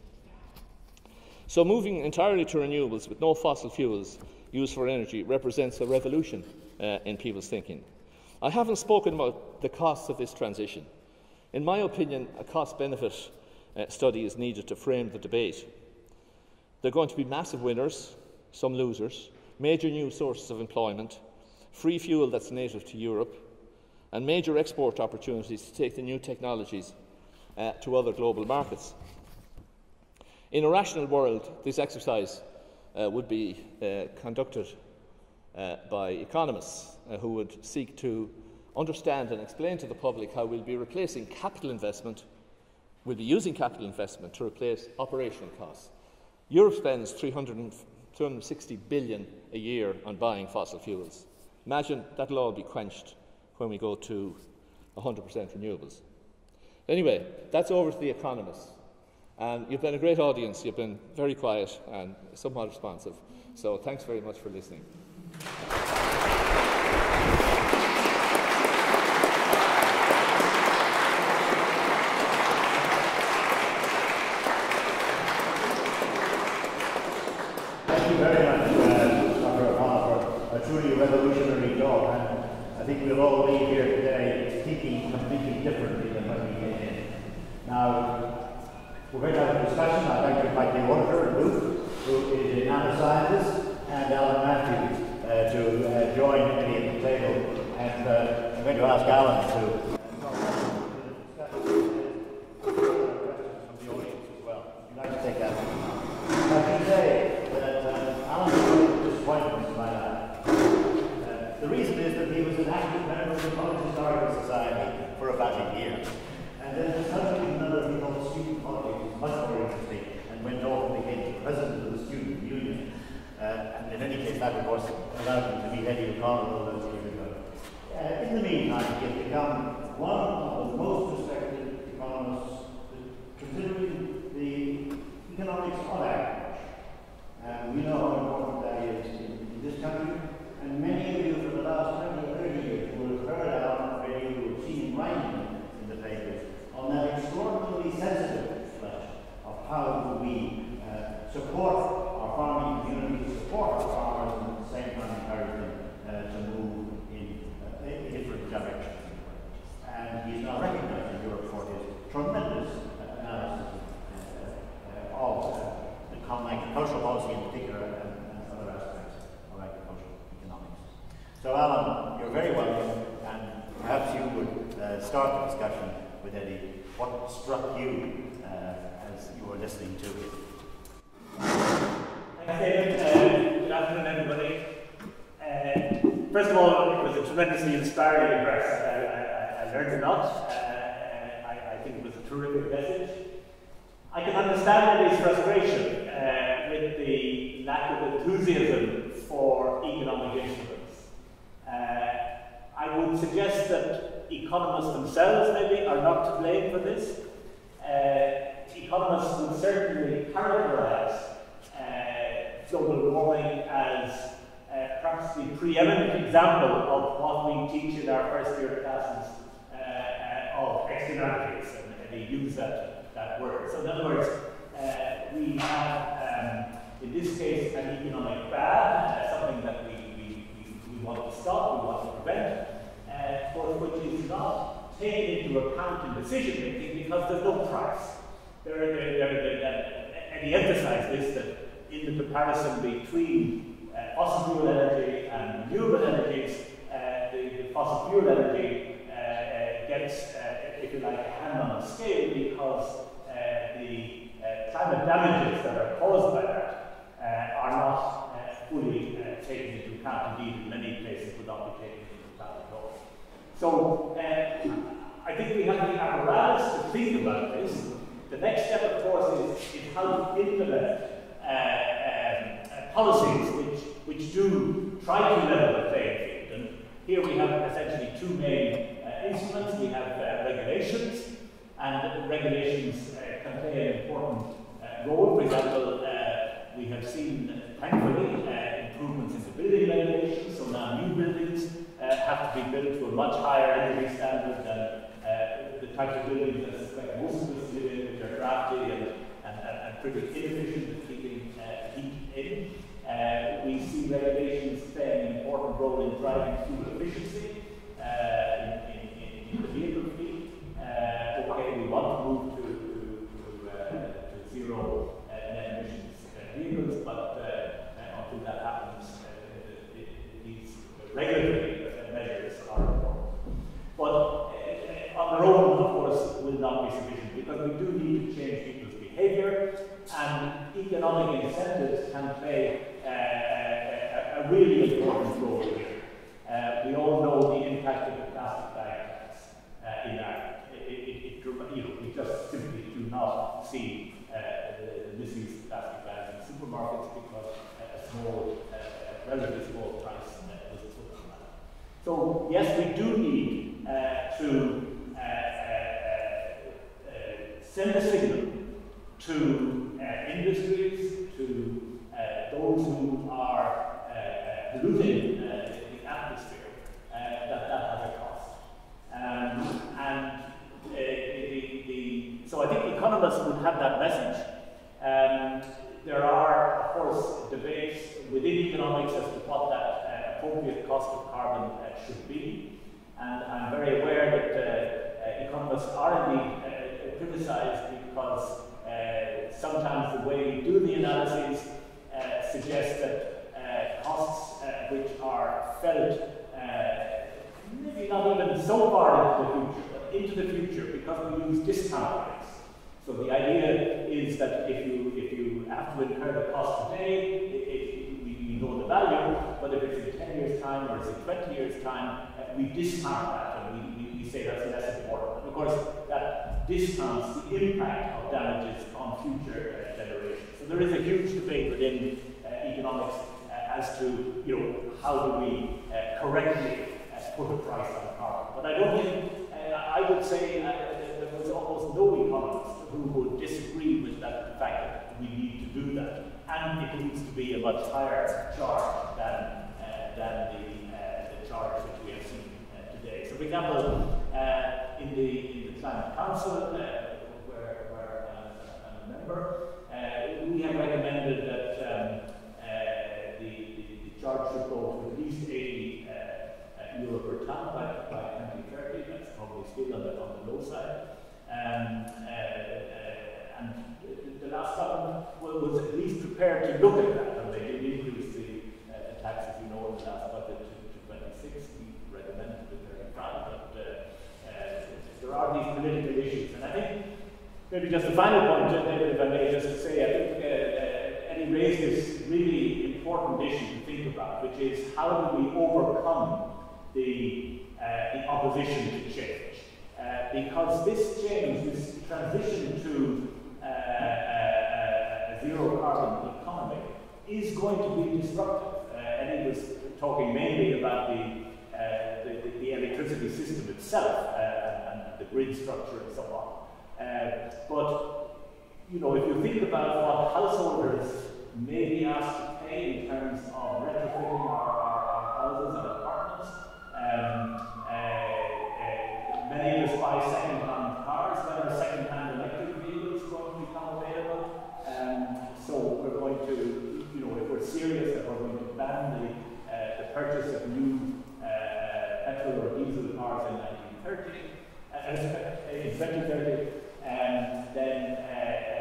So, moving entirely to renewables with no fossil fuels used for energy represents a revolution uh, in people's thinking. I haven't spoken about the costs of this transition. In my opinion, a cost benefit uh, study is needed to frame the debate. There are going to be massive winners, some losers, major new sources of employment, free fuel that's native to Europe, and major export opportunities to take the new technologies uh, to other global markets. In a rational world, this exercise uh, would be uh, conducted uh, by economists uh, who would seek to understand and explain to the public how we'll be replacing capital investment, we'll be using capital investment to replace operational costs. Europe spends 300 260 billion a year on buying fossil fuels. Imagine that'll all be quenched when we go to 100% renewables. Anyway, that's over to the economists. And you've been a great audience. You've been very quiet and somewhat responsive. So thanks very much for listening. that of course allowed him to meet Eddie O'Connor all those years ago. Uh, in the meantime, he has become one preeminent example of what we teach in our first year classes uh, uh, of externalities, and, and, they use that, that word. So in other words, uh, we have, um, in this case, an economic bad, something that we, we, we, we want to stop, we want to prevent, but which is not taken into account in decision making because there's no price. There, there, there, there, and he emphasized this that in the comparison between uh, fossil fuel energy and renewable energies, uh, the, the, fossil fuel energy uh, uh gets, uh, if you like, a hand on the scale because uh, the climate damages that are caused by that are not fully taken into account. Indeed, in many places would not be taken into account at all. So I think we have the apparatus to think about this. The next step, of course, is, is how to implement uh, um, uh, policies which, do try to level the playing field. And here we have essentially two main uh, instruments. We have uh, regulations, and regulations uh, can play an important uh, role. For example, we have seen, thankfully, improvements in the building regulations, so now new buildings have to be built to a much higher energy standard than the types of buildings that suspect most of us live in, which are drafty and, and, and, pretty inefficient at keeping uh, heat in. Uh, we see regulations playing an important role in driving fuel efficiency uh, in, the vehicle fleet. Uh, okay, we want to move to, uh, zero net emissions vehicles, but until that happens, these regulatory measures are important. But on their own, of course, will not be sufficient because we do need to change people's behaviour and economic incentives can play uh, a, really important role. Uh, we all know the impact of the plastic bag uh, in Ireland. It, it, it, you know, we just simply do not see uh, the misuse of plastic bags in supermarkets because a small, uh, relatively small price was put on that. So yes, we do need uh, to send a signal to uh, industries, to uh, those who are uh, polluting the atmosphere, that that has a cost. Um, and the, the, so I think economists would have that message. Um, there are, of course, debates within economics as to what that uh, appropriate cost of carbon uh, should be. And I'm very aware that uh, economists are indeed criticized because uh, sometimes the way we do the analyses uh, suggests that uh, costs uh, felt uh, maybe not even so far into the future, but into the future because we use discount rates. So the idea is that if you if you have to incur the cost today, we, know the value, but if it's in 10 years' time or it's in 20 years' time, we discount that and we, we, we say that's less important. And of course, that discounts the impact of damages on future uh, generations. So there is a huge debate within uh, economics uh, as to you know how do we uh, correctly uh, put a price on carbon. But I don't think uh, I would say there was almost no economist who would disagree with that fact that we need to do that, and it needs to be a much higher charge than than the, the charge that we have seen today. So, for example, in the Climate Council, uh, where, where uh, I'm a member, uh, we have recommended that um, uh, the, the, should go to at least 80 uh, uh, euro per ton by, by 2030. That's probably still on the, on the low side. Um, uh, and the last government was at least prepared to look at that, and they did increase the, uh, the taxes, you know, in the last budget to, to 26. We recommended it very proud, but there are these political issues. And I think maybe just a final point, if I may raised this really important issue to think about, which is how do we overcome the, uh, the opposition to change? Uh, because this change, this transition to uh, a zero carbon economy, is going to be disruptive. Uh, and he was talking mainly about the uh, the, the, electricity system itself uh, and, the grid structure and so on. Uh, but, you know, if you think about what householders may be asked to pay in terms of retrofitting our, our, our houses and apartments, um, many of us buy second-hand cars, when are second-hand electric vehicles going to become available? Um, so we're going to, you know, if we're serious that we're going to ban the, uh, the purchase of new petrol or diesel cars in 1930, uh, in 2030, and then uh, uh,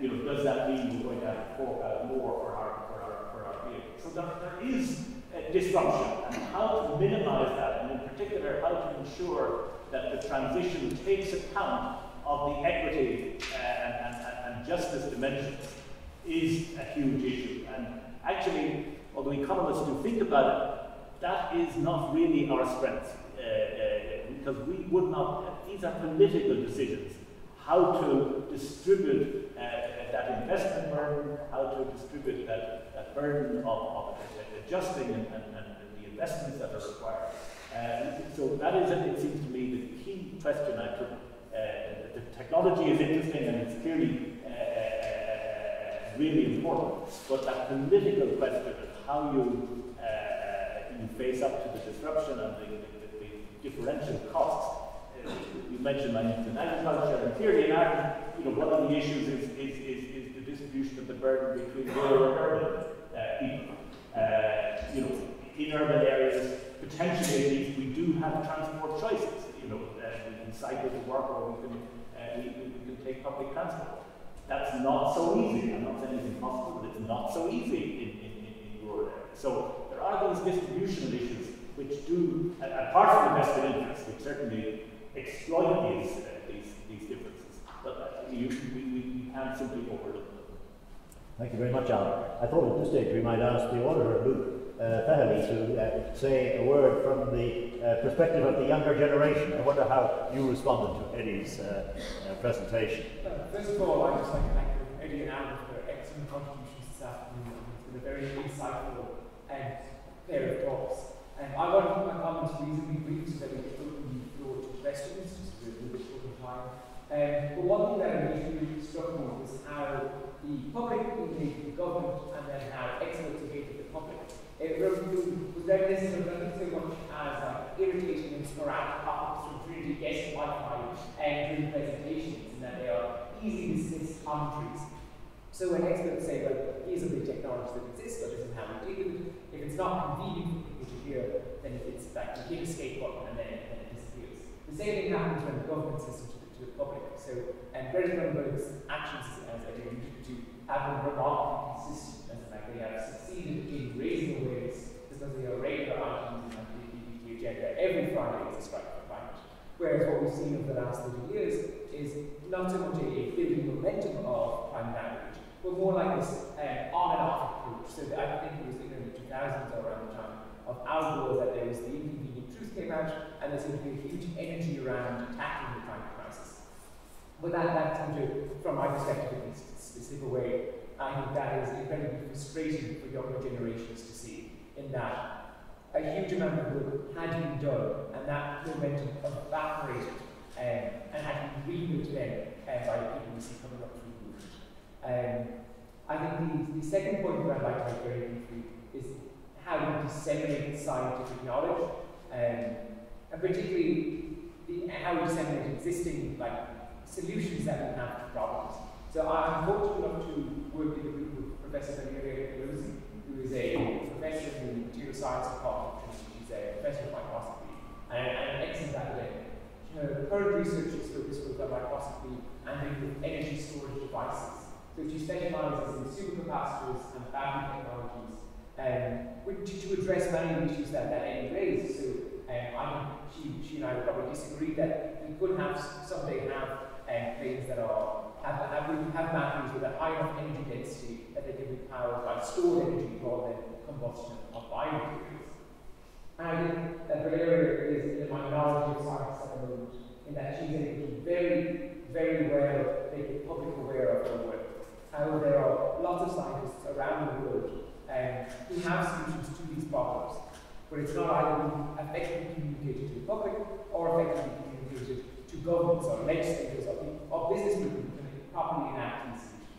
you know, does that mean we're going to have to fork out more for our, for our, for there, there is disruption, and how to minimize that, and in particular, how to ensure that the transition takes account of the equity uh, and, and, and, justice dimensions is a huge issue. And actually, although economists do think about it, that is not really our strength. Uh, uh, because we would not, these are political decisions. How to distribute uh, that investment burden, how to distribute that, that burden of, of adjusting and, and, and, the investments that are required. Uh, so that is, it seems to me, the key question I took. Uh, the technology is interesting and it's clearly uh, really important, but that political question of how you you face up to the disruption and the, the, the differential costs. You mentioned my in agriculture and theory in Ireland, you know, one of the issues is, is, is, is the distribution of the burden between rural and urban uh, people. Uh, you know, in urban areas, potentially at least, we do have transport choices. You know, uh, we can cycle to work or we can, uh, we, we, can take public transport. That's not so easy. I'm not saying it's impossible, but it's not so easy in, in, in, in rural areas. So there are these distributional issues which do, apart from the vested interests, which certainly exploit these, uh, these, these differences, but uh, you, we, we can't simply overlook them. Thank you very much, Alan. I thought at this stage we might ask the auditor, Luke uh, to uh, say a word from the uh, perspective of the younger generation. I wonder how you responded to Eddie's uh, uh, presentation. First of all, I'd just like to thank Eddie and Alan for their excellent contributions this afternoon. It's been a very insightful and pair of talks. And I want to keep my comments reasonably brief so that we can open the floor to of time. Um, but one thing that I'm really struck me was how the public engaged the government and then how experts engaged the public. It was reminiscent of nothing so much as like irritating and sporadic topics from Trinity guest Wi-Fi and during presentations, and that they are easily dismissed commentaries so when experts say, well, here's a big technology that exists, but this is how we deal with it, if it's not convenient for people to hear, then it's like you hit escape button and then, The happens when the government system to the, to the public. So, and Thunberg's actions, as I alluded to, have been remarkably consistent, as like they have succeeded in raising awareness because they are regular items on the LGBT agenda. Every Friday is a strike for climate. Whereas what we've seen over the last 30 years is not so much a building momentum of climate outreach, but more like this um, on and off approach. So I think it was in the 2000s or around the time of Gore that there was the came out, and there seemed to be a huge energy around tackling the climate crisis. But that, that to, from my perspective at least, slip away. I think that is incredibly frustrating for younger generations to see, in that a huge amount of work had been done, and that momentum evaporated um, and had been rebuilt then uh, by the people we see coming up through the um, I think the, the second point that I'd like to make very briefly is how we disseminate scientific knowledge, um, and particularly the, how we disseminate existing like solutions that we have to problems. So I'm fortunate enough to work in a group with Nicolosi, who is a professor in material science department. She's a professor of microscopy and, and an excellent academic. Her current research is focused with microscopy and with energy storage devices. So she specialises in supercapacitors and battery technologies um, which, to address many of the issues that, that raised. So I she, she and I would probably disagree that we could have someday have um, planes that are have, have, have batteries with a high enough energy density that they can be powered by stored energy rather than combustion of biomaterials. And I think that Valeria is in my knowledge of science at the moment, in that she's able to very, very well make the public aware of her work. However, there are lots of scientists around the world um, who have solutions to these problems, but it's not either effectively communicated to the public or effectively communicated to governments or legislators or, or business people can properly enact these solutions.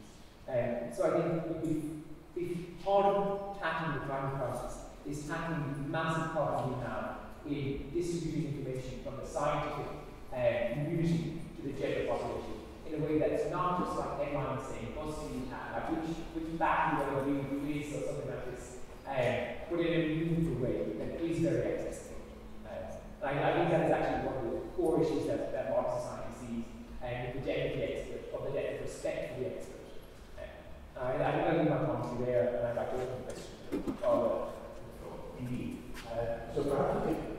Um, so I think if, if part of tackling the climate crisis is tackling the massive problem we have in distributing information from the scientific uh, community to the general population in a way that's not just like headlines saying BuzzFeed uh, which which back you want to release or something like this, uh, but in a meaningful way that is very accessible. Uh, I, I, think that is actually one of the core issues that, that modern society sees, and with the death of the expert, or the death of respect for the expert. Uh, I, I think I'll leave my comments there, and I'd like to open question. Oh, Indeed. Uh, so perhaps we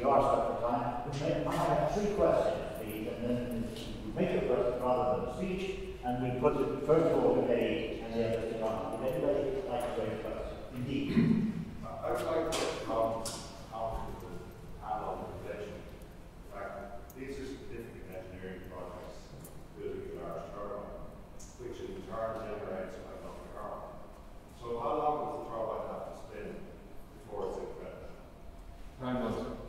you are stuck for time. I have three questions, please, and then make a question rather than a speech, and we put it first of all to Eddie and the others to Ron. Would anybody like to raise a question? Indeed. I would like to comment on the panel protection. In fact, these are significant engineering projects building a large turbine, which in turn generates quite a lot of carbon. So how long does the turbine have to spin before it's incredible? Nine months.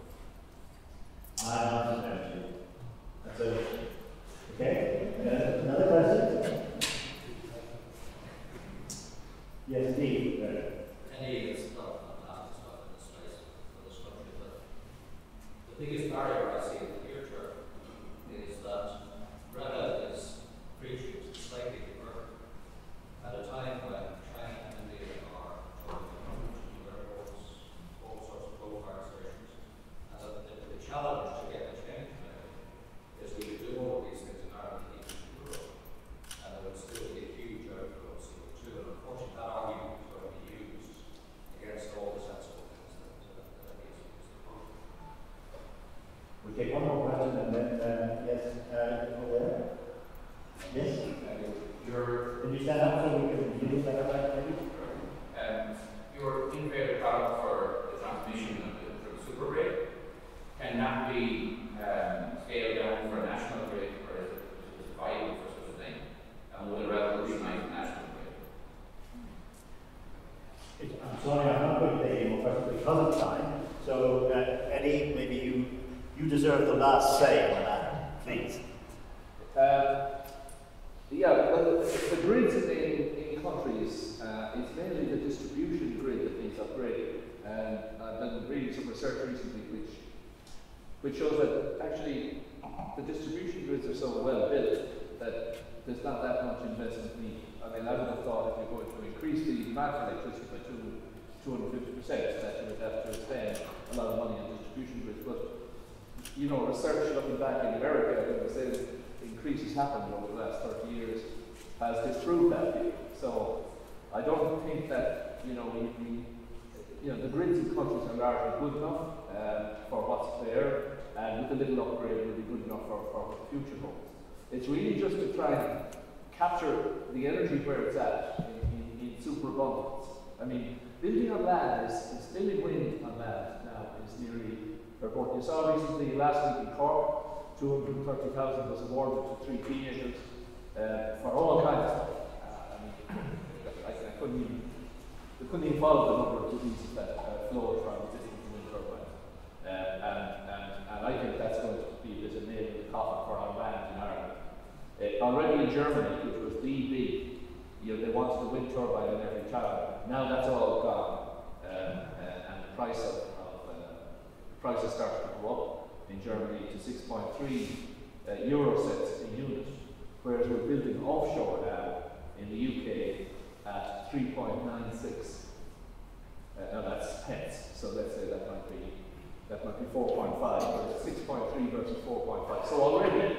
It's really just to try and capture the energy where it's at in, in, in. I mean, building on land is, is building wind on land now is nearly important. You saw recently last week in Cork, 230,000 was awarded to three teenagers uh, for all kinds of stuff. Uh, I mean, I, I couldn't even we couldn't even follow the number of diseases that uh, flow from existing wind turbines. Uh, and, and, and I think that's going to be a nail in the coffin for our land. Uh, already in Germany, which was the big, you know, they wanted a wind turbine in every town. Now that's all gone. Um, uh, and the price of, of uh, prices started to go up in Germany to 6.3 uh, euro cents a unit, whereas we're building offshore now in the UK at 3.96. Uh, now that's pence, so let's say that might be that might be 4.5, but it's 6.3 versus 4.5. So already,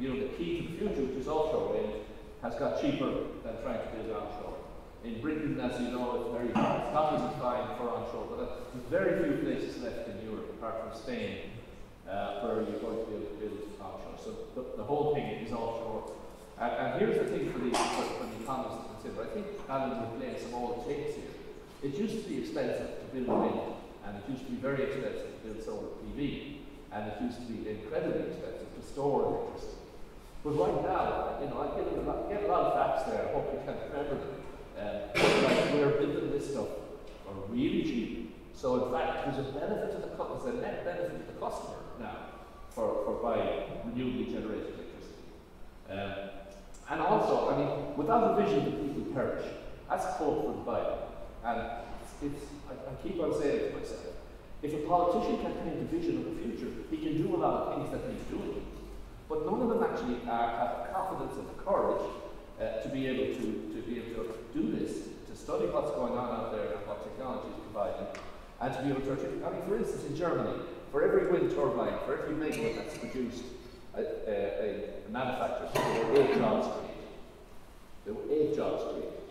you know, the key to the future, which is offshore wind, has got cheaper than trying to build it onshore. In Britain, as you know, it's very Scotland is fine for onshore, but there's very few places left in Europe, apart from Spain, uh, where you're going to be able to build offshore. So the, the whole thing is offshore, And, and here's the thing for the, for, for the economists to consider. I think Alan will play some old tapes here. It used to be expensive to build wind, and it used to be very expensive to build solar PV, and it used to be incredibly expensive to store electricity. But right now, you know, I get a lot, get a lot of facts there. I hope you can remember them. Uh, like we're building this stuff for really cheap. So in fact, there's a benefit to the there's a net benefit to the customer now for, for buying renewably generated electricity. Um, and also, I mean, without a vision, the people perish. That's quote from the Bible. And it's, it's I, I, keep on saying it to myself. If a politician can paint a vision of the future, he can do a lot of things that he's doing. But none of them actually uh, have the confidence and the courage uh, to be able to, to be able to do this, to study what's going on out there and what technology is providing, and to be able to I mean, for instance, in Germany, for every wind turbine, for every megawatt that's produced, a, a, a manufacturer, there were eight jobs created. There were eight jobs created.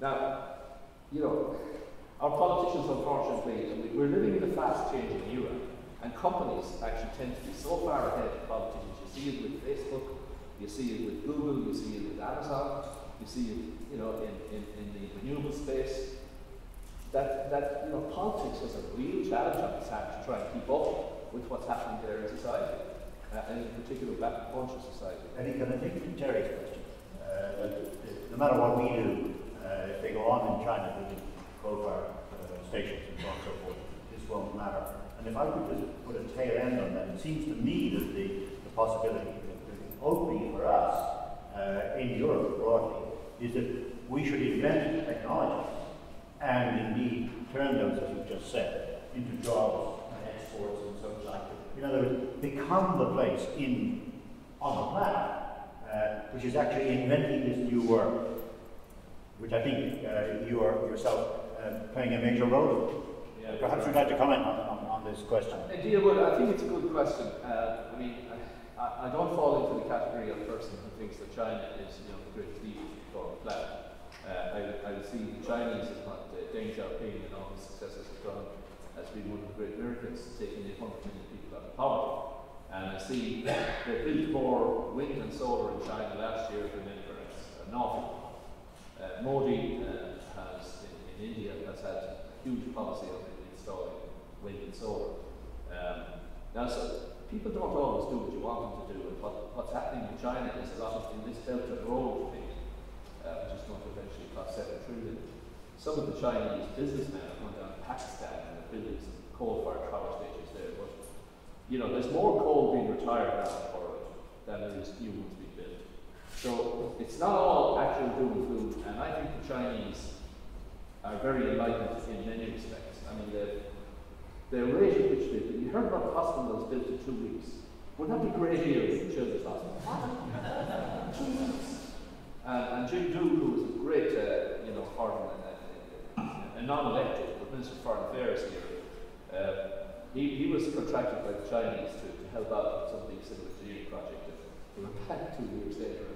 Now, you know, our politicians, unfortunately, we're living in a fast-changing era, and companies actually tend to be so far ahead of politicians. You see it with Facebook, you see it with Google, you see it with Amazon, you see it, you know, in, in, in the renewable space. That, that, you know, politics has a real challenge on its hands to try and keep up with what's happening there in society, uh, and in particular, black conscious society. Eddie, can I you to Terry's question? Uh, no matter what we do, uh, if they go on in China building coal-fired uh, stations and so on and so forth, this won't matter. And if I could just put a tail end on that, it seems to me that the possibility, opening for us uh, in Europe broadly, is that we should invent technologies and indeed turn those, as you just said, into jobs and exports and such like. In other words, become the place in on the planet uh, which is actually inventing this new world, which I think uh, you are yourself uh, playing a major role in. Yeah, Perhaps you'd like to comment on, on, on this question. Dear Wood, I think it's a good question. Uh, I mean, I, I, don't fall into the category of person who thinks that China is, you know, the greatest leader for the planet. Uh, I, I see the Chinese as what uh, Deng Xiaoping and all his successors have done as being one of the great miracles, taking 800 million people out of poverty. And I see they built more wind and solar in China last year than anywhere else, an awful uh, Modi uh, has, in, in, India, has had a huge policy of installing wind and solar. Um, now, so people don't always do what you want them to do, and what, what's happening in China is a lot of in this and Road thing, uh, which is going to eventually cost 7 trillion. Some of the Chinese businessmen have gone down to Pakistan and are building some coal-fired power stations there, but you know, there's more coal being retired now world than there is new ones being built. So it's not all actual doom and gloom, and I think the Chinese are very enlightened in many respects. I mean, the, the rate at which they you heard about the hospital that built in two weeks. Wouldn't that be great here in Children's Hospital? two weeks. And, and Jim Dooge, who was a great, uh, you know, foreign, uh, uh, non-elected, but Minister of Foreign Affairs here, uh, he, he was contracted by the Chinese to, to help out with some of the civil engineering project. And were back two years later.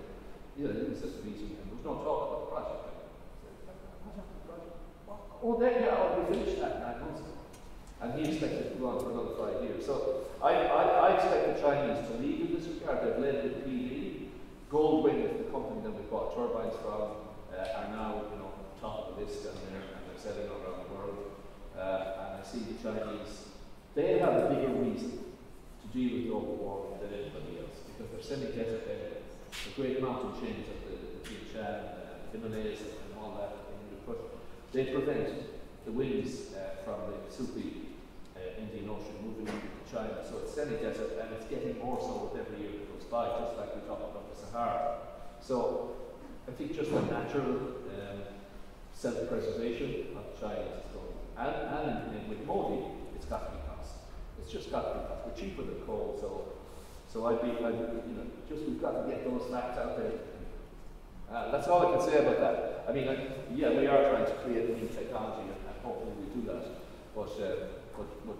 You know, he was at the meeting and there was no talk about the project. Oh, there, yeah, oh, we finished that nine months ago. And he expected to go on for another five years. So I, I, I expect the Chinese to lead in this regard. They've led with PV. Goldwind, the company that we bought turbines from, uh, are now you know, top of the list down there and they're selling all around the world. Uh, and I see the Chinese they have a bigger reason to deal with global warming than anybody else because they're sending desert air, the great mountain chains of the, the Tian and the Himalayas and all that, they prevent the winds uh, from the uh, Indian Ocean moving into China. So it's semi-desert and it's getting more so with every year that goes by, just like we talked about the Sahara. So I think just a natural um, self-preservation of China is going. And, and in, with Modi, it's got to be cost. it's just got to be tough. We're cheaper than coal, so so I'd be, I'd, you know, just we've got to get those facts out there. Uh, that's all I can say about that. I mean, I, yeah, we are trying to create new technology, and, and hopefully we do that. But, uh, but, but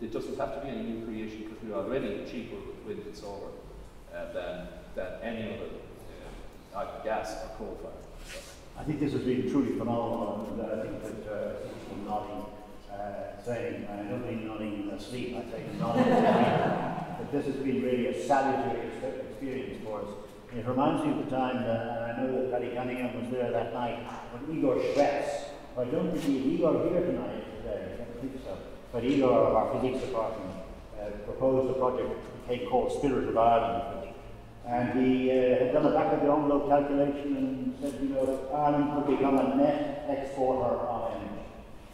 it doesn't have to be a new creation because we're already cheaper with wind and solar uh, than, than any other uh, either gas or coal fire. I think this has been truly phenomenal, and I think that uh, nodding uh, saying, I don't mean nodding asleep, I say nodding that this has been really a salutary experience for us. It reminds me of the time, that, and I know that Paddy Cunningham was there that night, when Igor Shvets, I don't think Igor here tonight today, I don't think so, but Igor of our physics department uh, proposed a project became called Spirit of Ireland. And he uh, had done a back of the envelope calculation and said, you know, Ireland could become a net exporter of energy.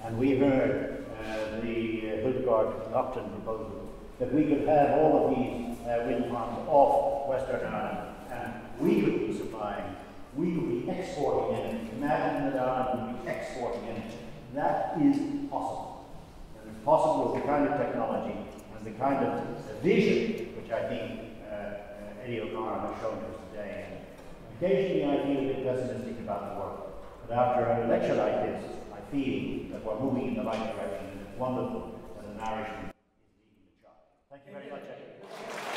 And we heard uh, the uh, Hildegarde proposal that we could have all of these uh, wind farms off Western Ireland and we could be supplying, we could be exporting energy. Imagine that Ireland would be exporting energy. That is possible. Possible with the kind of technology and the kind of vision which I think uh, Eddie O'Connor has shown to us today. And occasionally I feel a bit pessimistic about the work. But after a lecture like this, I feel that we're moving in the right direction and it's wonderful that an Irishman is leading the charge. Thank you very much, Eddie.